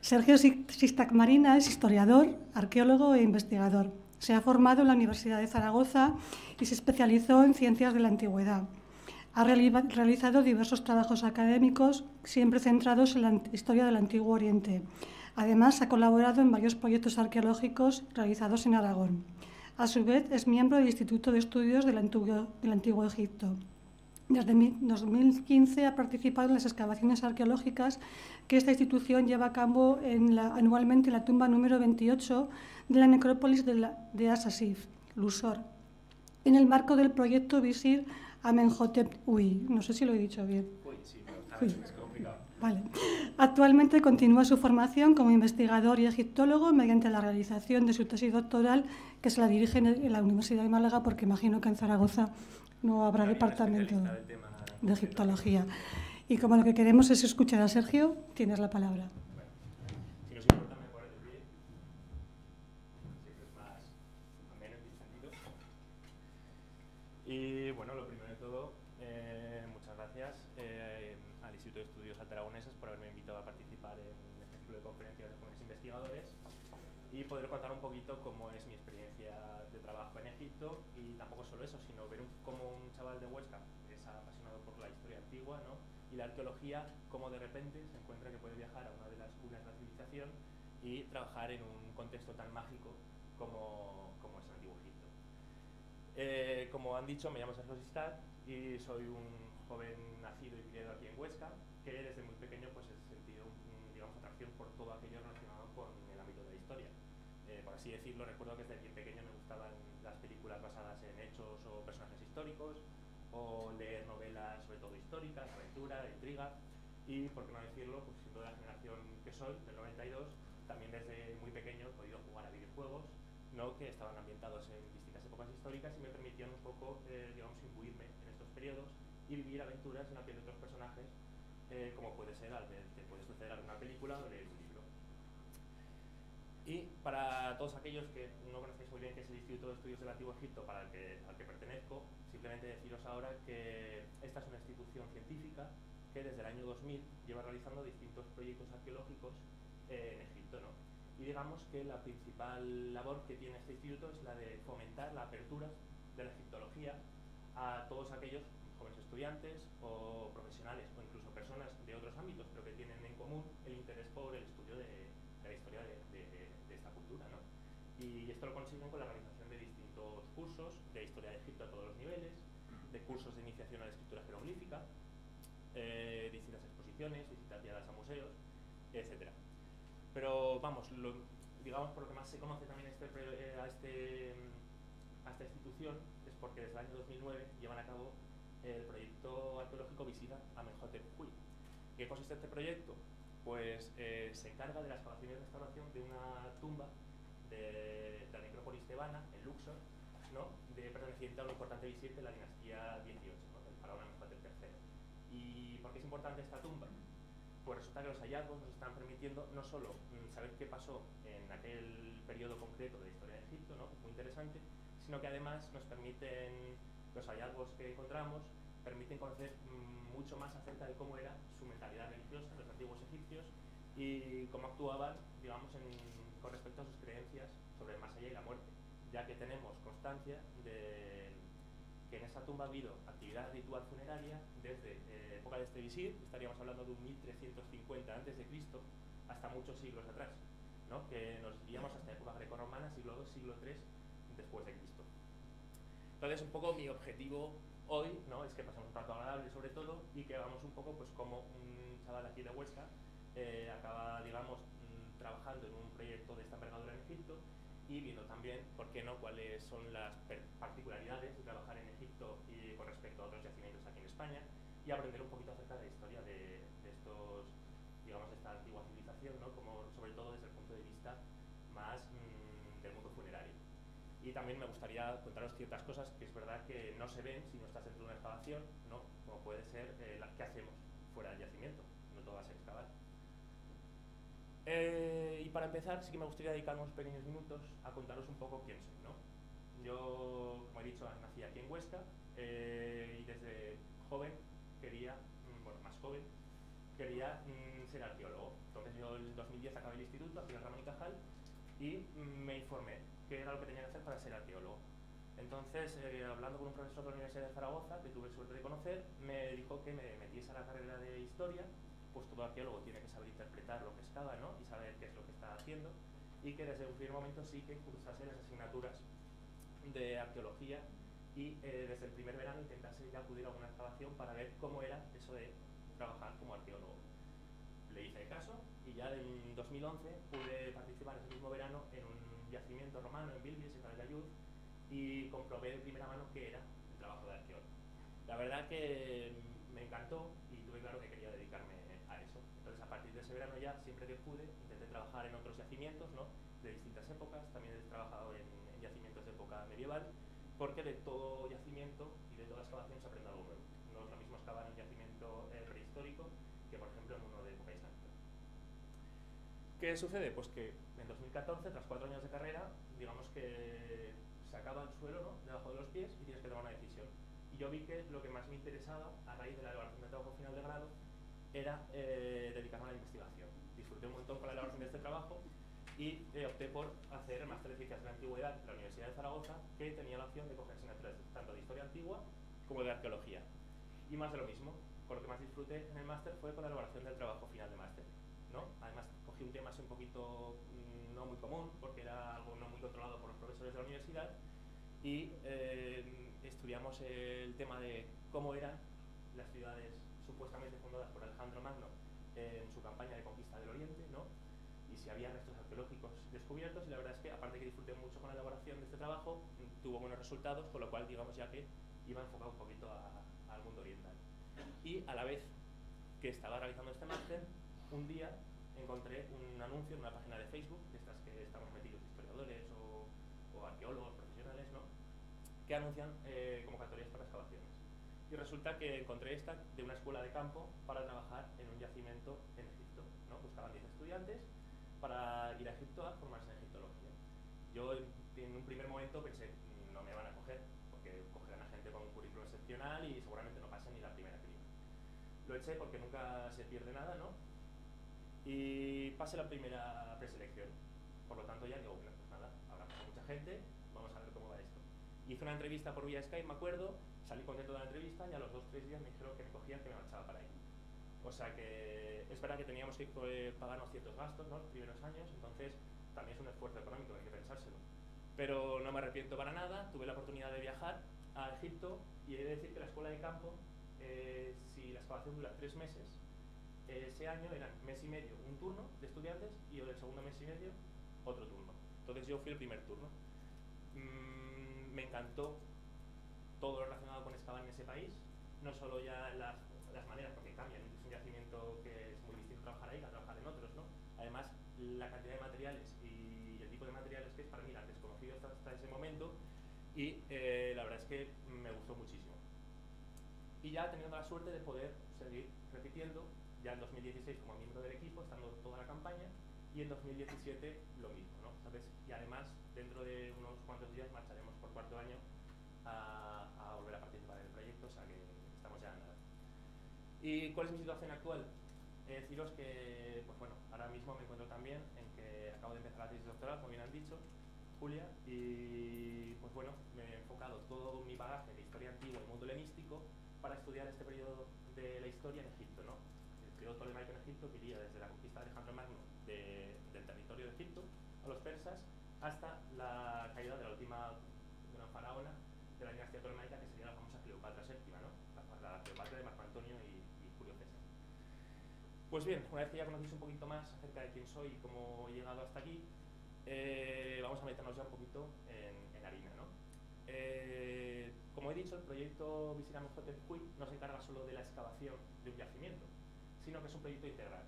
Sergio Sistac Marina es historiador, arqueólogo e investigador. Se ha formado en la Universidad de Zaragoza y se especializó en ciencias de la antigüedad. Ha realizado diversos trabajos académicos, siempre centrados en la historia del Antiguo Oriente. Además, ha colaborado en varios proyectos arqueológicos realizados en Aragón. A su vez, es miembro del Instituto de Estudios del Antiguo, del Antiguo Egipto. Desde 2015 ha participado en las excavaciones arqueológicas que esta institución lleva a cabo anualmente en la tumba número 28 de la necrópolis de, de Asasif, Lusor, en el marco del proyecto Visir Amenhotep Uy. No sé si lo he dicho bien. Uy, sí, pero es complicado. Vale. Actualmente continúa su formación como investigador y egiptólogo mediante la realización de su tesis doctoral, que se la dirige en la Universidad de Málaga, porque imagino que en Zaragoza no habrá departamento de egiptología. Y como lo que queremos es escuchar a Sergio, tienes la palabra. Si nos como han dicho, me llamo Sergio Sistar y soy un joven nacido y criado aquí en Huesca, que desde muy pequeño pues, he sentido digamos, atracción por todo aquello relacionado con el ámbito de la historia. Eh, por así decirlo, recuerdo que desde bien pequeño me gustaban las películas basadas en hechos o personajes históricos, o leer novelas sobre todo históricas, aventura, intriga, y por qué no decirlo, pues siendo de la generación que soy, del 92, también desde muy pequeño he podido jugar a videojuegos, ¿no? que estaban ambientados en épocas históricas y me permitían un poco, eh, digamos, imbuirme en estos periodos y vivir aventuras en la piel de otros personajes, eh, como puede ser te puede suceder en película o leer un libro. Y para todos aquellos que no conocéis muy bien qué es el Instituto de Estudios del Antiguo Egipto para el que, al que pertenezco, simplemente deciros ahora que esta es una institución científica que desde el año 2000 lleva realizando distintos proyectos arqueológicos eh, en Egipto. ¿no? Y digamos que la principal labor que tiene este instituto es la de fomentar la apertura de la egiptología a todos aquellos jóvenes estudiantes o profesionales o incluso personas de otros ámbitos, pero que tienen en común el interés por el estudio de, la historia de, esta cultura. ¿no? Y esto lo consiguen con la organización de distintos cursos de historia de Egipto a todos los niveles, de cursos de iniciación a la escritura jeroglífica, eh, distintas exposiciones, visitas guiadas a museos, etcétera. Pero vamos, digamos por lo que más se conoce también este, eh, a, este, a esta institución es porque desde el año 2009 llevan a cabo el proyecto arqueológico Visita a Menhotep Huy. ¿Qué consiste este proyecto? Pues eh, se encarga de la excavación y restauración de una tumba de, de la necrópolis tebana, en Luxor, ¿no? de, perteneciente a un importante visir de la dinastía 18, ¿no? del faraón Amenhotep III. ¿Y por qué es importante esta tumba? Pues resulta que los hallazgos nos están permitiendo no solo mm, saber qué pasó en aquel periodo concreto de la historia de Egipto, ¿no? muy interesante, sino que además nos permiten, los hallazgos que encontramos, permiten conocer mm, mucho más acerca de cómo era su mentalidad religiosa, los antiguos egipcios, y cómo actuaban, digamos, con respecto a sus creencias sobre el más allá y la muerte, ya que tenemos constancia de que en esa tumba ha habido actividad ritual funeraria desde eh, época de este visir, estaríamos hablando de un 1350 a.C., hasta muchos siglos atrás, ¿no? que nos iríamos hasta época grecorromana, siglo II, siglo III después de Cristo. Entonces, un poco mi objetivo hoy ¿no? es que pasemos un rato agradable sobre todo y que hagamos un poco pues como un chaval aquí de Huesca eh, acaba, digamos, mm, trabajando en un proyecto de esta envergadura en Egipto y viendo también, ¿por qué no?, cuáles son las particularidades de trabajar en y aprender un poquito acerca de la historia de, de estos, digamos, de esta antigua civilización, ¿no?, como sobre todo desde el punto de vista más mmm, del mundo funerario. Y también me gustaría contaros ciertas cosas que es verdad que no se ven si no estás dentro de una excavación, ¿no?, como puede ser eh, qué hacemos fuera del yacimiento, no todo va a ser excavar. Eh, y para empezar, sí que me gustaría dedicar unos pequeños minutos a contaros un poco quién soy. ¿no? Yo, como he dicho, nací aquí en Huesca eh, y desde joven quería, mm, bueno, más joven, quería mm, ser arqueólogo. Entonces instituto, aquí en Ramón y Cajal, y me informé qué era lo que tenía que hacer para ser arqueólogo. Entonces, eh, hablando con un profesor de la Universidad de Zaragoza, que tuve suerte de conocer, me dijo que me metiese a la carrera de historia, pues todo arqueólogo tiene que saber interpretar lo que excava ¿no? y saber qué es lo que está haciendo, y que desde un primer momento sí que cursase las asignaturas de arqueología y eh, desde el primer verano intentase ya acudir a una excavación para ver cómo era eso de trabajar como arqueólogo. Le hice caso y ya en 2011 pude participar ese mismo verano en un yacimiento romano en Bilbis, en Calatayud, y comprobé de primera mano qué era el trabajo de arqueólogo. La verdad que me encantó y tuve claro que quería dedicarme a eso. Entonces a partir de ese verano ya, siempre que pude, intenté trabajar en otros yacimientos ¿no? de distintas épocas, también he trabajado en, yacimientos de época medieval, porque de todo yacimiento y de toda excavación se aprende algo nuevo. No es lo mismo excavar en un yacimiento eh, prehistórico que por ejemplo en uno de época islámica. ¿Qué sucede? Pues que en 2014, tras cuatro años de carrera, digamos que se acaba el suelo ¿no? debajo de los pies y tienes que tomar una decisión. Y yo vi que lo que más me interesaba, a raíz de la elaboración del trabajo final de grado, era eh, dedicarme a la investigación. Disfruté un montón con la elaboración de este trabajo y opté por hacer el máster de ciencias de la antigüedad en la Universidad de Zaragoza, que tenía la opción de coger asignaturas tanto de historia antigua como de arqueología. Y más de lo mismo, con lo que más disfruté en el máster fue con la elaboración del trabajo final de máster. ¿no? Además, cogí un tema así un poquito mm, no muy común, porque era algo no muy controlado por los profesores de la universidad, y eh, estudiamos el tema de cómo eran las ciudades supuestamente fundadas por Alejandro Magno en su campaña de conquista del Oriente, si había restos arqueológicos descubiertos, y la verdad es que, aparte que disfruté mucho con la elaboración de este trabajo, tuvo buenos resultados, con lo cual, digamos ya que iba enfocado un poquito al mundo oriental. Y a la vez que estaba realizando este máster, un día encontré un anuncio en una página de Facebook, de estas que estamos metidos historiadores o, arqueólogos profesionales, ¿no? que anuncian eh, convocatorias para excavaciones. Y resulta que encontré esta de una escuela de campo para trabajar en un yacimiento en Egipto. ¿no? Buscaban 10 estudiantes para ir a Egipto a formarse en egiptología. Yo en un primer momento pensé, no me van a coger, porque cogerán a gente con un currículum excepcional y seguramente no pasen ni la primera criba. Lo eché porque nunca se pierde nada, ¿no? Y pasé la primera preselección. Por lo tanto ya digo, bueno, pues nada, habrá mucha gente, vamos a ver cómo va esto. Hice una entrevista por vía Skype, me acuerdo, salí contento de la entrevista y a los dos o tres días me dijeron que me cogían, que me marchaba para ahí. O sea que es verdad que teníamos que eh, pagarnos ciertos gastos ¿no? los primeros años, entonces también es un esfuerzo económico, hay que pensárselo. Pero no me arrepiento para nada, tuve la oportunidad de viajar a Egipto y he de decir que la escuela de campo, eh, si la excavación dura tres meses, ese año eran mes y medio un turno de estudiantes y el segundo mes y medio otro turno. Entonces yo fui el primer turno. Mm, me encantó todo lo relacionado con excavar en ese país, no solo ya las, las maneras, porque cambian, que es muy distinto trabajar ahí que trabajar en otros, ¿no? Además, la cantidad de materiales y el tipo de materiales que es para mí la desconocido hasta, ese momento y eh, la verdad es que me gustó muchísimo. Y ya teniendo la suerte de poder seguir repitiendo, ya en 2016 como miembro del equipo, estando toda la campaña, y en 2017 lo mismo, ¿no? Y además, dentro de unos cuantos días marcharemos por cuarto año a, a volver a participar en el proyecto, o sea que estamos ya en nada. ¿Y cuál es mi situación actual? Eh, deciros que, pues bueno, ahora mismo me encuentro también en que acabo de empezar la tesis doctoral, como bien han dicho, Julia, y pues bueno, me he enfocado todo mi bagaje de historia antigua y mundo helenístico para estudiar este periodo de la historia en Egipto, ¿no? El periodo tolemaico en Egipto que iría desde la conquista de Alejandro Magno del territorio de Egipto a los persas hasta la caída de la última gran faraona de la dinastía tolemaica que sería la famosa Cleopatra VII, ¿no? La, Cleopatra de Marco Antonio y, y Julio César. Pues bien, una vez que ya conocéis un poquito más acerca de quién soy y cómo he llegado hasta aquí, eh, vamos a meternos ya un poquito en, en harina. ¿no? Eh, como he dicho, el proyecto Visira Hotep no se encarga solo de la excavación de un yacimiento, sino que es un proyecto integral,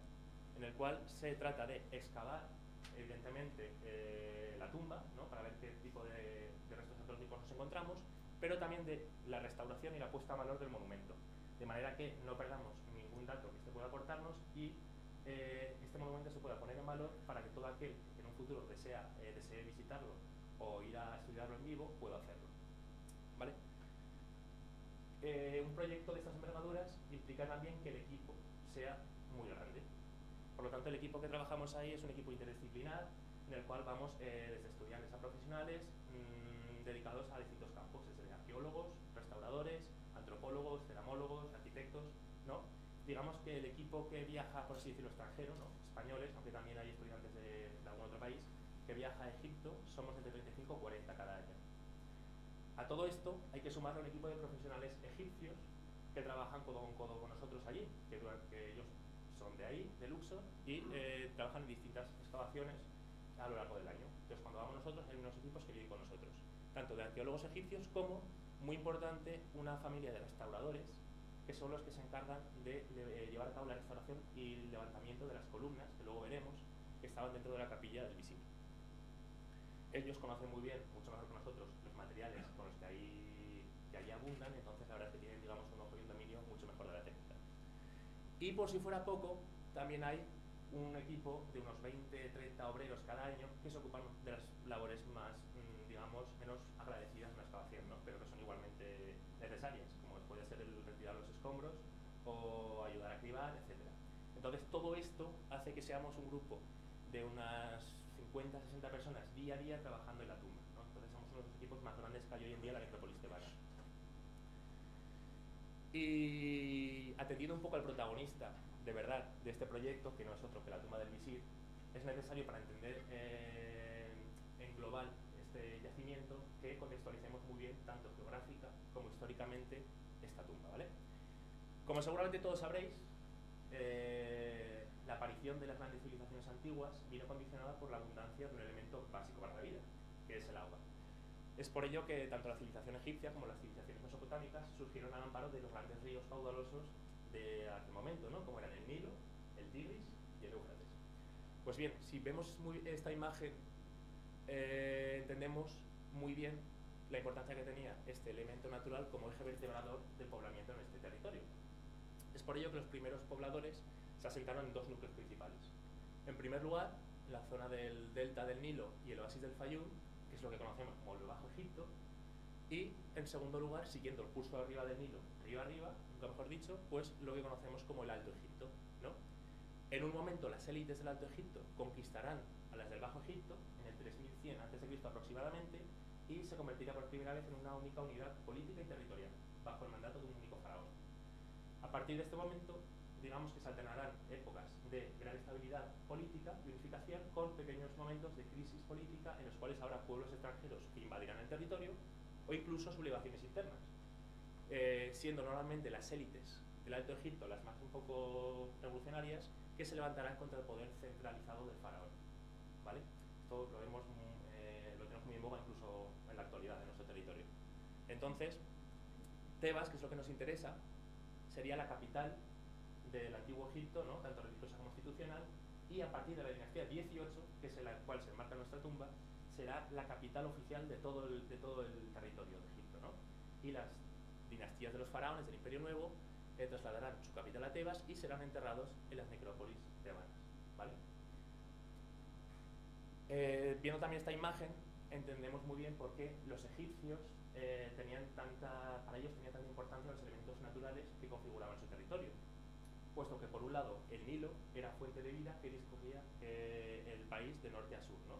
en el cual se trata de excavar, evidentemente, eh, la tumba, ¿no? para ver qué tipo de, de restos arqueológicos nos encontramos, pero también de la restauración y la puesta a valor del monumento, de manera que no perdamos dato que este pueda aportarnos y eh, este monumento se pueda poner en valor para que todo aquel que en un futuro desea, eh, desee visitarlo o ir a estudiarlo en vivo pueda hacerlo. ¿Vale? Eh, un proyecto de estas envergaduras implica también que el equipo sea muy grande. Por lo tanto, el equipo que trabajamos ahí es un equipo interdisciplinar en el cual vamos eh, desde estudiantes a profesionales mmm, dedicados a distintos campos, desde arqueólogos, restauradores, antropólogos, ceramólogos. Digamos que el equipo que viaja, por así decirlo, extranjero, ¿no? españoles, aunque también hay estudiantes de, de algún otro país, que viaja a Egipto, somos entre 35 o 40 cada año. A todo esto hay que sumarle un equipo de profesionales egipcios que trabajan codo con codo con nosotros allí, que, que ellos son de ahí, de Luxor, y eh, trabajan en distintas excavaciones a lo largo del año. Entonces, cuando vamos nosotros, hay unos equipos que vienen con nosotros, tanto de arqueólogos egipcios como, muy importante, una familia de restauradores, que son los que se encargan de, eh, llevar a cabo la restauración y el levantamiento de las columnas, que luego veremos, que estaban dentro de la capilla del visir. Ellos conocen muy bien, mucho mejor que nosotros, los materiales con los que ahí, allí abundan, entonces la verdad es que tienen, digamos, un ojo y un dominio mucho mejor de la técnica. Y por si fuera poco, también hay un equipo de unos 20, 30 obreros cada año que se ocupan de las labores más, mm, digamos, menos agradecidas en la excavación, ¿no? pero que son igualmente necesarias, como puede ser el retirar los escombros o ayudar a cribar, etc. Entonces todo esto hace que seamos un grupo de unas 50, 60 personas día a día trabajando en la tumba. ¿no? Entonces somos uno de los equipos más grandes que hay hoy en día en la necrópolis tebana. Y atendiendo un poco al protagonista de verdad de este proyecto, que no es otro que la tumba del visir, es necesario para entender eh, en global este yacimiento que contextualicemos muy bien, tanto geográfica como históricamente. Como seguramente todos sabréis, eh, la aparición de las grandes civilizaciones antiguas vino condicionada por la abundancia de un elemento básico para la vida, que es el agua. Es por ello que tanto la civilización egipcia como las civilizaciones mesopotámicas surgieron al amparo de los grandes ríos caudalosos de aquel momento, ¿no? como eran el Nilo, el Tigris y el Éufrates. Pues bien, si vemos esta imagen, eh, entendemos muy bien la importancia que tenía este elemento natural como eje vertebrador del poblamiento en este territorio. Por ello que los primeros pobladores se asentaron en dos núcleos principales. En primer lugar, la zona del delta del Nilo y el oasis del Fayum, que es lo que conocemos como el Bajo Egipto, y en segundo lugar, siguiendo el curso arriba del Nilo, río arriba, nunca mejor dicho, pues lo que conocemos como el Alto Egipto. ¿no? En un momento las élites del Alto Egipto conquistarán a las del Bajo Egipto en el 3100 a.C. aproximadamente y se convertirá por primera vez en una única unidad política y territorial, bajo el mandato de un. A partir de este momento, digamos que se alternarán épocas de gran estabilidad política y unificación con pequeños momentos de crisis política en los cuales habrá pueblos extranjeros que invadirán el territorio o incluso sublevaciones internas, eh, siendo normalmente las élites del Alto Egipto las más un poco revolucionarias que se levantarán contra el poder centralizado del faraón. ¿vale? Esto lo, vemos, eh, lo tenemos muy en boga incluso en la actualidad en nuestro territorio. Entonces, Tebas, que es lo que nos interesa, sería la capital del antiguo Egipto, ¿no? tanto religiosa como constitucional, y a partir de la dinastía 18, que es en la cual se enmarca nuestra tumba, será la capital oficial de todo el, de todo el territorio de Egipto. ¿no? Y las dinastías de los faraones del Imperio Nuevo eh, trasladarán su capital a Tebas y serán enterrados en las necrópolis tebanas. ¿vale? Eh, viendo también esta imagen, entendemos muy bien por qué los egipcios eh, tenían tanta, para ellos tenía tanta importancia los elementos naturales que configuraban su territorio puesto que por un lado el Nilo era fuente de vida que discurría eh, el país de norte a sur, ¿no?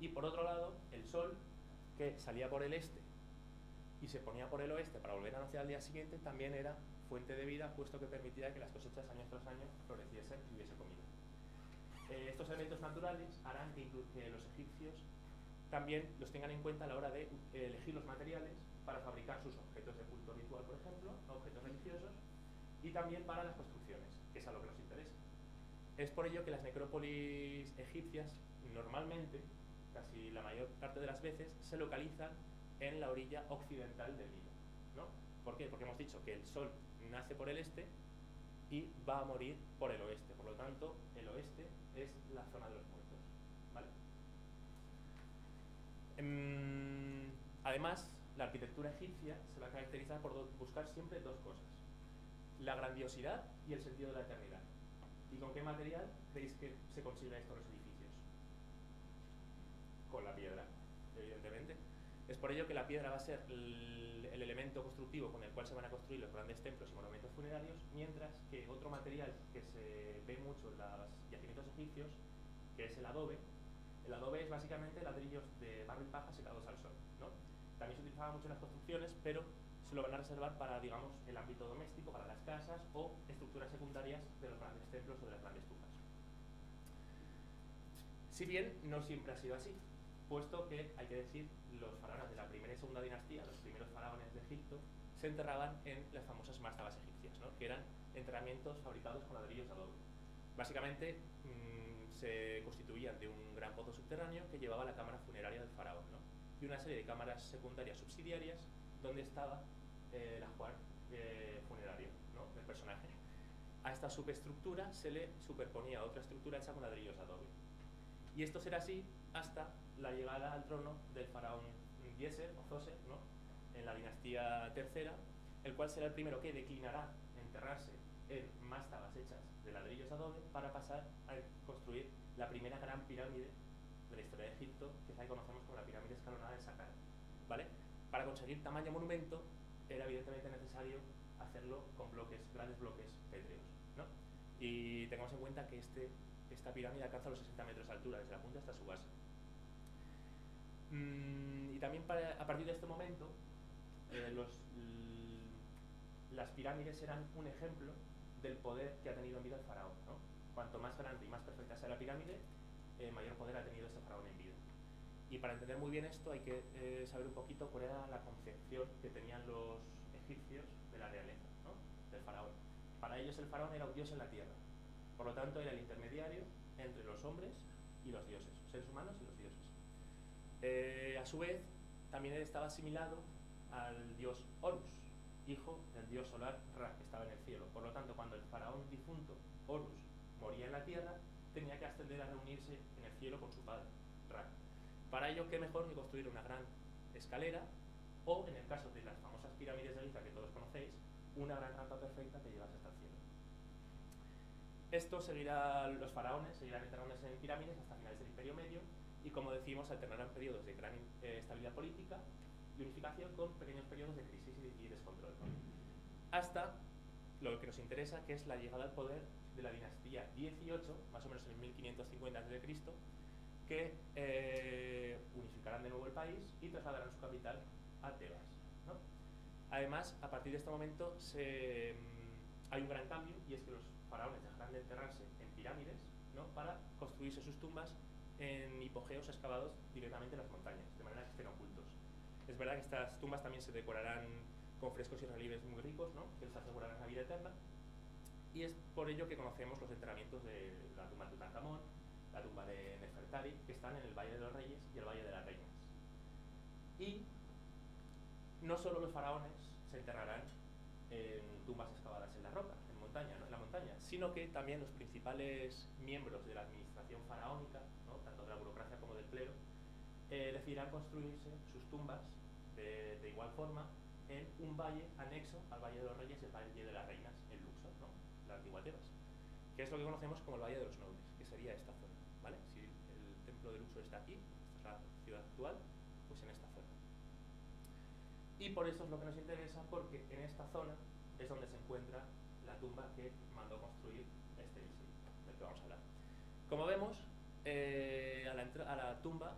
Y por otro lado, el sol, que salía por el este y se ponía por el oeste para volver a nacer al día siguiente, también era fuente de vida, puesto que permitía que las cosechas año tras año floreciesen y hubiese comida. Eh, estos elementos naturales harán que, que, los egipcios también los tengan en cuenta a la hora de eh, elegir los materiales para fabricar sus objetos de culto ritual, por ejemplo, objetos religiosos, y también para las construcciones, que es a lo que nos interesa. Es por ello que las necrópolis egipcias normalmente, casi la mayor parte de las veces, se localizan en la orilla occidental del Nilo. ¿no? ¿Por qué? Porque hemos dicho que el sol nace por el este y va a morir por el oeste. Por lo tanto, el oeste es la zona de los muertos. ¿vale? Ehm, además, la arquitectura egipcia se va a caracterizar por buscar siempre dos cosas la grandiosidad y el sentido de la eternidad. ¿Y con qué material creéis que se consigue esto en los edificios? Con la piedra, evidentemente. Es por ello que la piedra va a ser el, elemento constructivo con el cual se van a construir los grandes templos y monumentos funerarios, mientras que otro material que se ve mucho en los yacimientos egipcios, que es el adobe, el adobe es básicamente ladrillos de barro y paja secados al sol. ¿no? También se utilizaba mucho en las construcciones, pero se lo van a reservar para, digamos, el ámbito doméstico, para las casas o estructuras secundarias de los grandes templos o de las grandes tumbas. Si bien no siempre ha sido así, puesto que, hay que decir, los faraones de la primera y segunda dinastía, los primeros faraones de Egipto, se enterraban en las famosas mastabas egipcias, ¿no? que eran enterramientos fabricados con ladrillos de adobe. Básicamente mmm, se constituían de un gran pozo subterráneo que llevaba la cámara funeraria del faraón ¿no? y una serie de cámaras secundarias subsidiarias donde estaba eh, el ajuar eh, funerario ¿no? del personaje. A esta subestructura se le superponía otra estructura hecha con ladrillos adobe. Y esto será así hasta la llegada al trono del faraón Dieser o Zoser, ¿no? en la dinastía tercera, el cual será el primero que declinará enterrarse en mástabas hechas de ladrillos adobe para pasar a construir la primera gran pirámide de la historia de Egipto, que es la que conocemos como la pirámide escalonada de Saqqara. ¿vale? Para conseguir tamaño monumento era evidentemente necesario hacerlo con bloques, grandes bloques pétreos. ¿no? Y tengamos en cuenta que este, esta pirámide alcanza los 60 metros de altura, desde la punta hasta su base. Mm, y también a partir de este momento, eh, las pirámides eran un ejemplo del poder que ha tenido en vida el faraón. Cuanto más grande y más perfecta sea la pirámide, eh, mayor poder ha tenido ese faraón en vida. Y para entender muy bien esto hay que eh, saber un poquito cuál era la concepción que tenían los egipcios de la realeza, del faraón. Para ellos el faraón era un dios en la tierra. Por lo tanto, era el intermediario entre los hombres y los dioses, seres humanos y los dioses. Eh, a su vez, también estaba asimilado al dios Horus, hijo del dios solar Ra, que estaba en el cielo. Por lo tanto, cuando el faraón difunto, Horus, moría en la tierra, tenía que ascender a reunirse en el cielo con su padre, Ra. Para ello, qué mejor que construir una gran escalera o, en el caso de las famosas pirámides de Giza que todos conocéis, una gran rampa perfecta que llevase hasta el cielo. Esto seguirá, los faraones seguirán enterrándose en pirámides hasta finales del Imperio Medio y, como decimos, alternarán periodos de gran eh, estabilidad política y unificación con pequeños periodos de crisis y, descontrol. Hasta lo que nos interesa, que es la llegada al poder de la dinastía 18, más o menos en 1550 a.C., que eh, unificarán de nuevo el país y trasladarán su capital a Tebas. Además, a partir de este momento mm, hay un gran cambio y es que los faraones dejarán de enterrarse en pirámides para construirse sus tumbas en hipogeos excavados directamente en las montañas, de manera que estén ocultos. Es verdad que estas tumbas también se decorarán con frescos y relieves muy ricos, ¿no? que les asegurarán la vida eterna, y es por ello que conocemos los enterramientos de la tumba de Tutankamón, la tumba de Nefertari, que están en el Valle de los Reyes y el Valle de las Reinas. Y no solo los faraones se enterrarán en tumbas excavadas en la roca, en, montaña, en la montaña, sino que también los principales miembros de la administración faraónica, tanto de la burocracia como del clero, eh, decidirán construirse sus tumbas de, igual forma en un valle anexo al Valle de los Reyes y el Valle de las Reinas, en Luxor, ¿no? la antigua Tebas, que es lo que conocemos como el Valle de los Nobles, que sería esta zona. ¿vale? Si el templo de Luxor está aquí, esta es la ciudad actual, pues en esta zona. Y por eso es lo que nos interesa, porque en esta zona es donde se encuentra la tumba que mandó construir este del que vamos a hablar. Como vemos, eh, a, la a, la tumba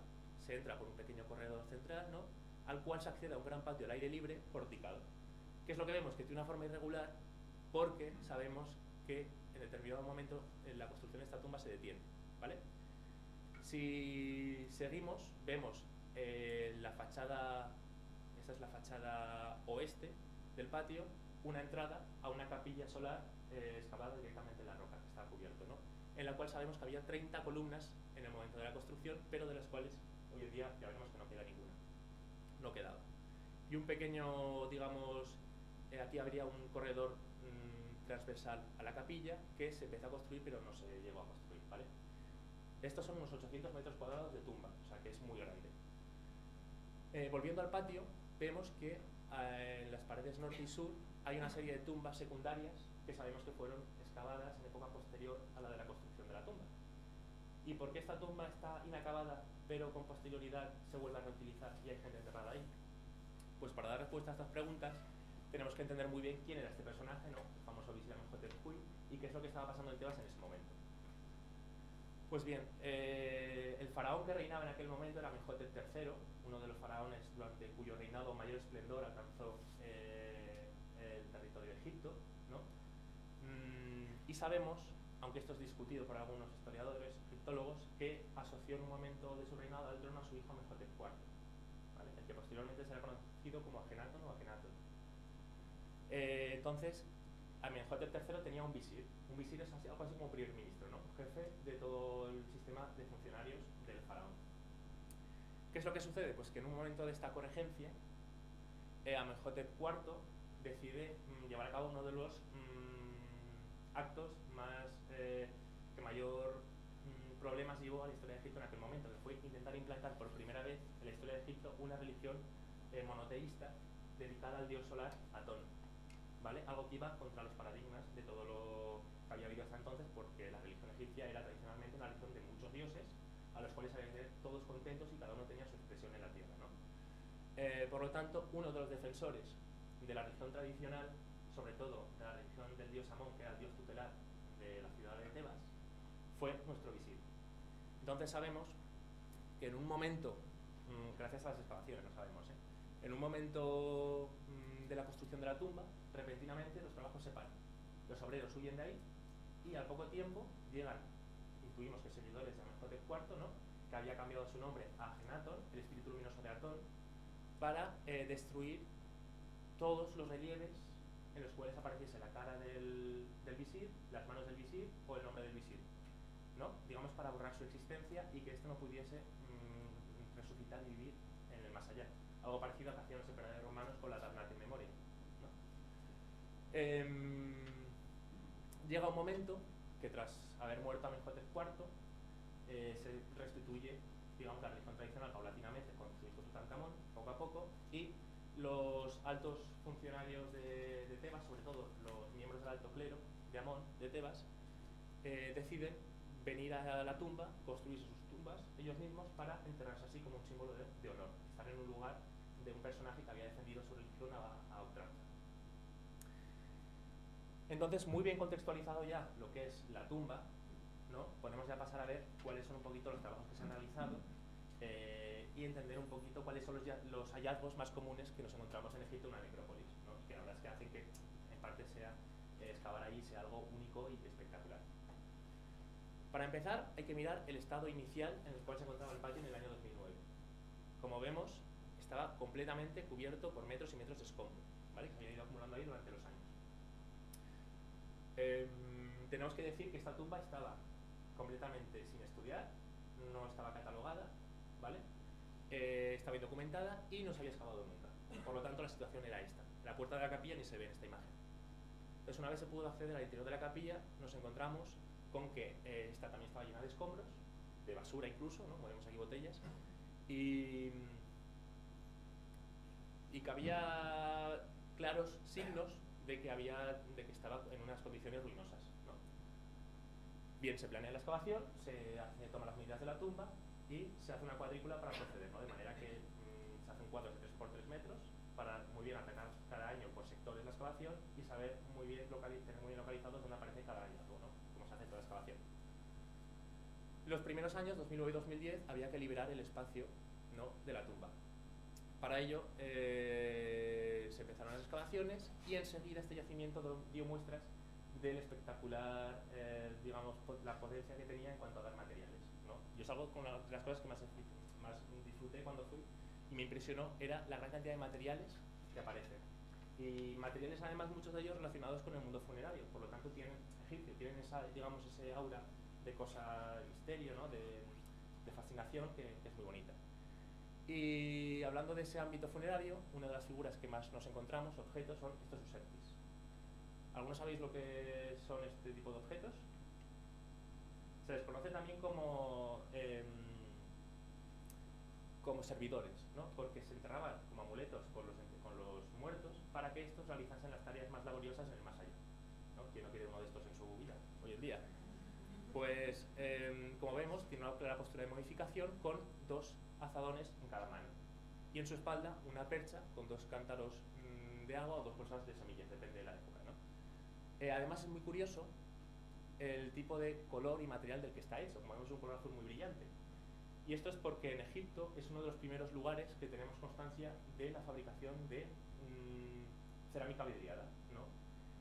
se entra por un pequeño corredor central, ¿no? Al cual se accede a un gran patio al aire libre porticado. ¿Qué es lo que vemos? Que tiene una forma irregular porque sabemos que en determinado momento en la construcción de esta tumba se detiene. ¿vale? Si seguimos, vemos eh, la fachada esta es la fachada oeste del patio, una entrada a una capilla solar eh, excavada directamente en la roca, que está cubierto, ¿no? en la cual sabemos que había 30 columnas en el momento de la construcción, pero de las cuales hoy en día ya veremos que no queda ninguna. No quedaba. Y un pequeño, digamos, eh, aquí habría un corredor mm, transversal a la capilla que se empezó a construir, pero no se llegó a construir, ¿vale? Estos son unos 800 metros cuadrados de tumba, o sea que es muy grande. Eh, volviendo al patio, vemos que eh, en las paredes norte y sur hay una serie de tumbas secundarias que sabemos que fueron excavadas en época posterior a la de la construcción de la tumba. ¿Y por qué esta tumba está inacabada, pero con posterioridad se vuelve a reutilizar y hay gente enterrada ahí? Pues para dar respuesta a estas preguntas tenemos que entender muy bien quién era este personaje, ¿no? el famoso visir Amenhotep Huy, y qué es lo que estaba pasando en Tebas en ese momento. Pues bien, eh, el faraón que reinaba en aquel momento era Amenhotep III, uno de los faraones durante cuyo reinado mayor esplendor alcanzó eh, el territorio de Egipto. ¿no? Mm, y sabemos, aunque esto es discutido por algunos historiadores, egiptólogos, que en un momento de su reinado al trono a su hijo Amenhotep IV, el que posteriormente será conocido como Agenatón o Akenatón. Eh, entonces, Amenhotep III tenía un visir. Un visir es algo así como primer ministro, ¿no? jefe de todo el sistema de funcionarios del faraón. ¿Qué es lo que sucede? Pues que en un momento de esta corregencia, eh, Amenhotep IV decide mm, llevar a cabo uno de los mm, actos más eh, que mayor problemas llevó a la historia de Egipto en aquel momento, que fue intentar implantar por primera vez en la historia de Egipto una religión eh, monoteísta dedicada al dios solar Atón. ¿vale? Algo que iba contra los paradigmas de todo lo que había habido hasta entonces, porque la religión egipcia era tradicionalmente una religión de muchos dioses, a los cuales había que ser todos contentos y cada uno tenía su expresión en la tierra. ¿no? Eh, por lo tanto, uno de los defensores de la religión tradicional, sobre todo de la religión del dios Amón, que era el dios tutelar de la ciudad de Tebas, fue nuestro visir. Entonces sabemos que en un momento, mm, gracias a las excavaciones, no sabemos, ¿eh? en un momento mm, de la construcción de la tumba, repentinamente los trabajos se paran. Los obreros huyen de ahí y al poco tiempo llegan, intuimos que seguidores de Amenhotep IV, ¿no? que había cambiado su nombre a Genatón, el espíritu luminoso de Atón, para eh, destruir todos los relieves en los cuales apareciese la cara del, visir, las manos del visir o el nombre del visir. Digamos para borrar su existencia y que éste no pudiese mm, resucitar y vivir en el más allá. Algo parecido a que hacían los emperadores romanos con la Damnatio Memoria. Em, llega un momento que tras haber muerto Amenhotep IV eh, se restituye digamos, la religión tradicional paulatinamente con su hijo Tutankamón, poco a poco, y los altos funcionarios de, Tebas, sobre todo los miembros del alto clero de Amón, de Tebas, eh, deciden venir a la tumba, construirse sus tumbas ellos mismos para enterrarse así como un símbolo de, honor, estar en un lugar de un personaje que había defendido su religión a, a entonces, muy bien contextualizado ya lo que es la tumba, ¿no? podemos ya pasar a ver cuáles son un poquito los trabajos que se han realizado eh, y entender un poquito cuáles son los, hallazgos más comunes que nos encontramos en Egipto en una necrópolis, ¿no? que la verdad es que hacen que en parte sea eh, excavar ahí sea algo único y espectacular. Para empezar, hay que mirar el estado inicial en el cual se encontraba el patio en el año 2009. Como vemos, estaba completamente cubierto por metros y metros de escombro, que se había ido acumulando ahí durante los años. Em, tenemos que decir que esta tumba estaba completamente sin estudiar, no estaba catalogada, ¿vale? Eh, estaba indocumentada y no se había excavado nunca. Por lo tanto, la situación era esta. La puerta de la capilla ni se ve en esta imagen. Entonces, una vez se pudo acceder al interior de la capilla, nos encontramos con que eh, esta también estaba llena de escombros, de basura incluso, ¿no? Vemos aquí botellas, y, y que había claros signos de que, había, de que estaba en unas condiciones ruinosas. Bien, se planea la excavación, se hace, toma las medidas de la tumba y se hace una cuadrícula para proceder, de manera que mm, se hacen cuadros de 3 por 3 metros para muy bien atacar cada año por sectores la excavación y saber muy bien tener muy bien localizados dónde aparece cada año, ¿no? como se hace toda la excavación. Los primeros años, 2009 y 2010, había que liberar el espacio ¿no? de la tumba. Para ello eh, se empezaron las excavaciones y enseguida este yacimiento dio muestras del espectacular, eh, digamos, la potencia que tenía en cuanto a dar materiales. ¿no? Yo es algo con de las cosas que más, más disfruté cuando fui y me impresionó era la gran cantidad de materiales que aparecen. Y materiales además muchos de ellos relacionados con el mundo funerario, por lo tanto tienen, tienen esa, digamos, ese aura de cosa misterio, ¿no? de, fascinación que es muy bonita. Y hablando de ese ámbito funerario, una de las figuras que más nos encontramos, objetos, son estos usertis. ¿Algunos sabéis lo que son este tipo de objetos? Se les conoce también como, em, como servidores, ¿no? porque se enterraban como amuletos con los, con los muertos para que estos realizasen las tareas más laboriosas en el más allá. ¿no? ¿Quién no quiere uno de estos en su vida hoy en día? Pues, em, como vemos, tiene una clara postura de modificación con dos azadones en cada mano. Y en su espalda una percha con dos cántaros mm, de agua o dos bolsas de semillas, depende de la época. ¿no? Eh, además es muy curioso el tipo de color y material del que está hecho. Como vemos un color azul muy brillante. Y esto es porque en Egipto es uno de los primeros lugares que tenemos constancia de la fabricación de mm, cerámica vidriada.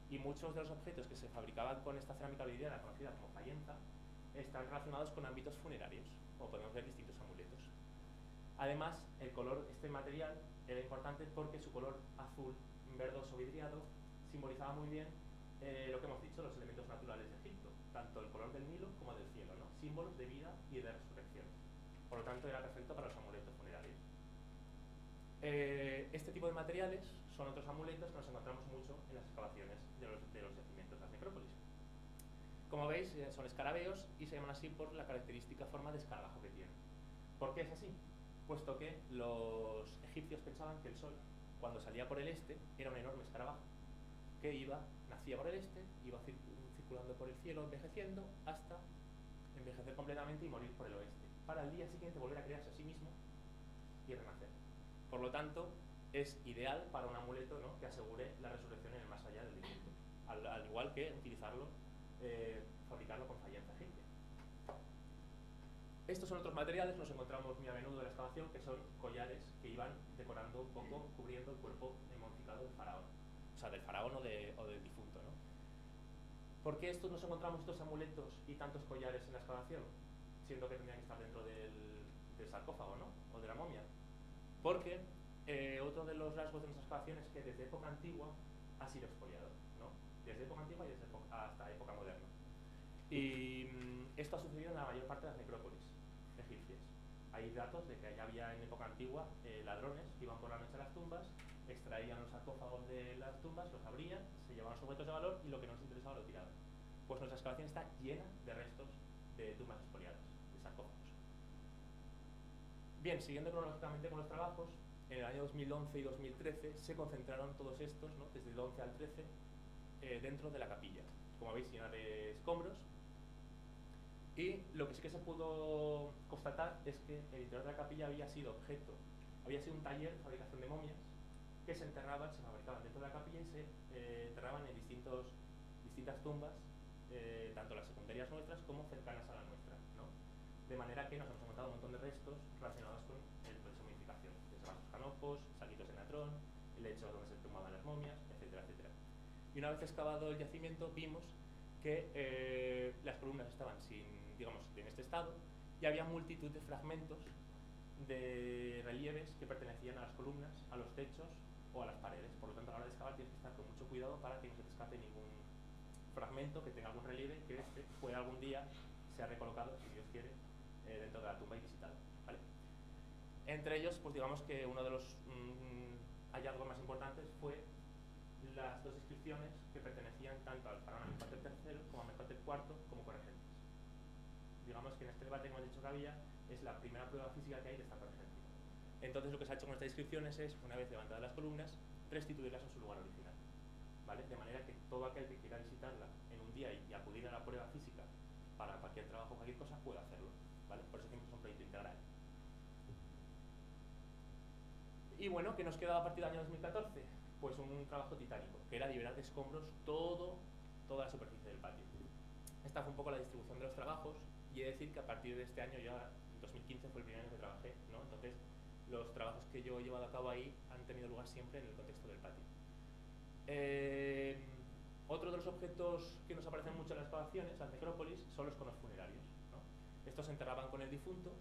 Y muchos de los objetos que se fabricaban con esta cerámica vidriada, conocida como fayenza, están relacionados con ámbitos funerarios, como podemos ver distintos amuletos. Además, el color, este material, era importante porque su color azul verdoso vidriado simbolizaba muy bien eh, lo que hemos dicho, los elementos naturales de Egipto, tanto el color del Nilo como del cielo, símbolos de vida y de resurrección. Por lo tanto, era perfecto para los amuletos funerarios. Eh, este tipo de materiales son otros amuletos que nos encontramos mucho en las excavaciones de los, de los yacimientos de las necrópolis. Como veis, eh, son escarabeos y se llaman así por la característica forma de escarabajo que tienen. ¿Por qué es así? Puesto que los egipcios pensaban que el sol, cuando salía por el este, era un enorme escarabajo que iba, nacía por el este, iba circulando por el cielo, envejeciendo, hasta envejecer completamente y morir por el oeste para al día siguiente volver a crearse a sí mismo y renacer. Por lo tanto, es ideal para un amuleto ¿no? que asegure la resurrección en el más allá del difunto, al, igual que utilizarlo, eh, fabricarlo con fayenza egipcia. Estos son otros materiales nos encontramos muy a menudo en la excavación, que son collares que iban decorando un poco, cubriendo el cuerpo momificado del faraón. O sea, del faraón o del difunto. ¿no? ¿Por qué estos nos encontramos estos amuletos y tantos collares en la excavación? siendo que tendrían que estar dentro del, sarcófago, ¿no? O de la momia. Porque eh, otro de los rasgos de nuestras excavaciones es que desde época antigua ha sido expoliado, ¿no? Desde época antigua y desde hasta época moderna. Y mm, esto ha sucedido en la mayor parte de las necrópolis egipcias. Hay datos de que ya había en época antigua eh, ladrones que iban por la noche a las tumbas, extraían los sarcófagos de las tumbas, los abrían, se llevaban los objetos de valor y lo que no les interesaba lo tiraban. Pues nuestra excavación está llena de restos de tumbas expoliadas. Bien, siguiendo cronológicamente con los trabajos, en el año 2011 y 2013 se concentraron todos estos, desde el 11 al 13, eh, dentro de la capilla. Como veis, llena de escombros. Y lo que sí que se pudo constatar es que el interior de la capilla había sido objeto, había sido un taller de fabricación de momias que se enterraban, se fabricaban dentro de la capilla y se eh, enterraban en distintos, distintas tumbas, eh, tanto las secundarias nuestras como cercanas a la nuestra de manera que nos hemos encontrado un montón de restos relacionados con vasos canopos, salitos de natrón, el lecho donde se tomaban las momias, etcétera, etcétera. Y una vez excavado el yacimiento vimos que eh, las columnas estaban sin, digamos, en este estado y había multitud de fragmentos de relieves que pertenecían a las columnas, a los techos o a las paredes. Por lo tanto, a la hora de excavar tienes que estar con mucho cuidado para que no se te escape ningún fragmento que tenga algún relieve que este pueda algún día ser recolocado, si Dios quiere, eh, dentro de la tumba y visitado. Entre ellos, pues digamos que uno de los mm, hallazgos más importantes fue las dos inscripciones que pertenecían tanto al faraón Amenhotep III como a Amenhotep IV como corregentes. Digamos que en este debate que hemos dicho que había es la primera prueba física que hay de esta corregencia. Entonces lo que se ha hecho con estas inscripciones es, una vez levantadas las columnas, restituirlas en su lugar original. ¿vale? De manera que todo aquel que quiera visitarla en un día y acudir a la prueba física para cualquier trabajo o cualquier cosa pueda hacerlo. Por eso siempre es un proyecto integral. Y bueno, ¿qué nos quedaba a partir del año 2014? Pues un trabajo titánico, que era liberar de escombros todo, toda la superficie del patio. Esta fue un poco la distribución de los trabajos y he de decir que a partir de este año, ya 2015 fue el primer año que trabajé, ¿no? Entonces, los trabajos que yo he llevado a cabo ahí han tenido lugar siempre en el contexto del patio. Eh, otro de los objetos que nos aparecen mucho en las excavaciones, las necrópolis, son los conos funerarios. Estos se enterraban con el difunto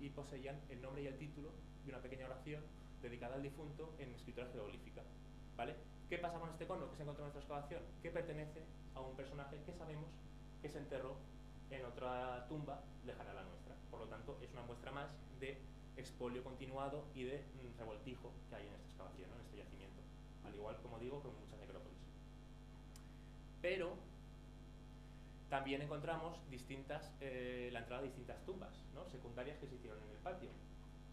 y poseían el nombre y el título una pequeña oración dedicada al difunto en escritura jeroglífica. ¿vale? ¿Qué pasa con este cono que se encontró en nuestra excavación? Que pertenece a un personaje que sabemos que se enterró en otra tumba lejana a la nuestra. Por lo tanto, es una muestra más de expolio continuado y de mm, revoltijo que hay en esta excavación, en este yacimiento. Al igual, como digo, con muchas necrópolis. Pero también encontramos distintas, eh, la entrada de distintas tumbas secundarias que se hicieron en el patio.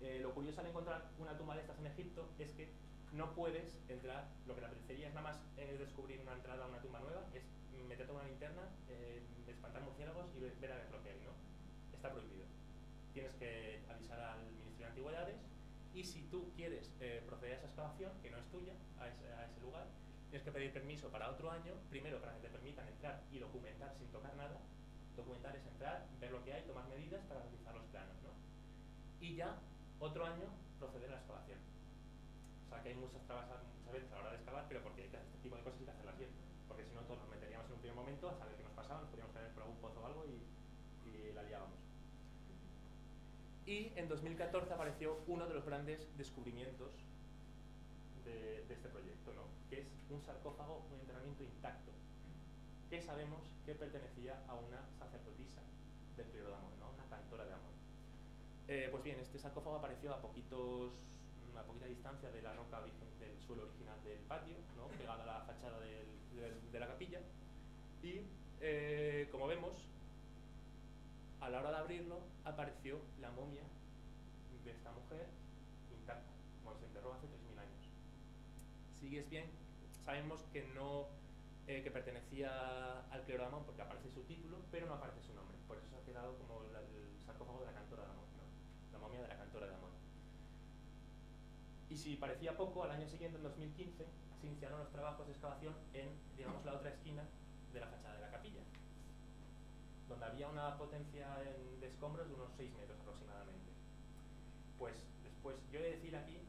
Eh, lo curioso al encontrar una tumba de estas en Egipto es que no puedes entrar, lo que te apetecería es nada más eh, descubrir una entrada a una tumba nueva, es meterte una linterna, eh, espantar murciélagos y ver, a ver lo que hay, ¿no? Está prohibido. Tienes que avisar al Ministerio de Antigüedades y si tú quieres eh, proceder a esa excavación, que no es tuya, a ese, a ese lugar, tienes que pedir permiso para otro año, primero para que te permitan entrar y documentar sin tocar nada, documentar es entrar, ver lo que hay, tomar medidas para realizar los planos, ¿no? Y ya, otro año, proceder a la excavación. O sea que hay muchas trabas muchas veces a la hora de excavar, pero porque hay que hacer este tipo de cosas y que hacerlas bien. Porque si no, todos nos meteríamos en un primer momento a saber qué nos pasaba, nos podríamos caer por algún pozo o algo y, la liábamos. Y en 2014 apareció uno de los grandes descubrimientos de, de este proyecto, ¿no? que es un sarcófago, un enterramiento intacto que sabemos que pertenecía a una sacerdotisa del periodo de Amón, ¿no? una cantora de Amón. Eh, pues bien, este sarcófago apareció a poquitos a poquita distancia de la roca del suelo original del patio, ¿no? pegada a la fachada del, de la capilla, y eh, como vemos, a la hora de abrirlo apareció la momia de esta mujer intacta, como se enterró hace 3.000 años. Sigues bien, sabemos que no eh, que pertenecía al clero de Amón porque aparece su título, pero no aparece su nombre. Por eso se ha quedado como el sarcófago de la cantora de Amón, la momia de la cantora de Amón. Y si parecía poco, al año siguiente, en 2015, se iniciaron los trabajos de excavación en, digamos, la otra esquina de la fachada de la capilla, donde había una potencia de escombros de unos 6 metros aproximadamente. Pues después, yo he de decir aquí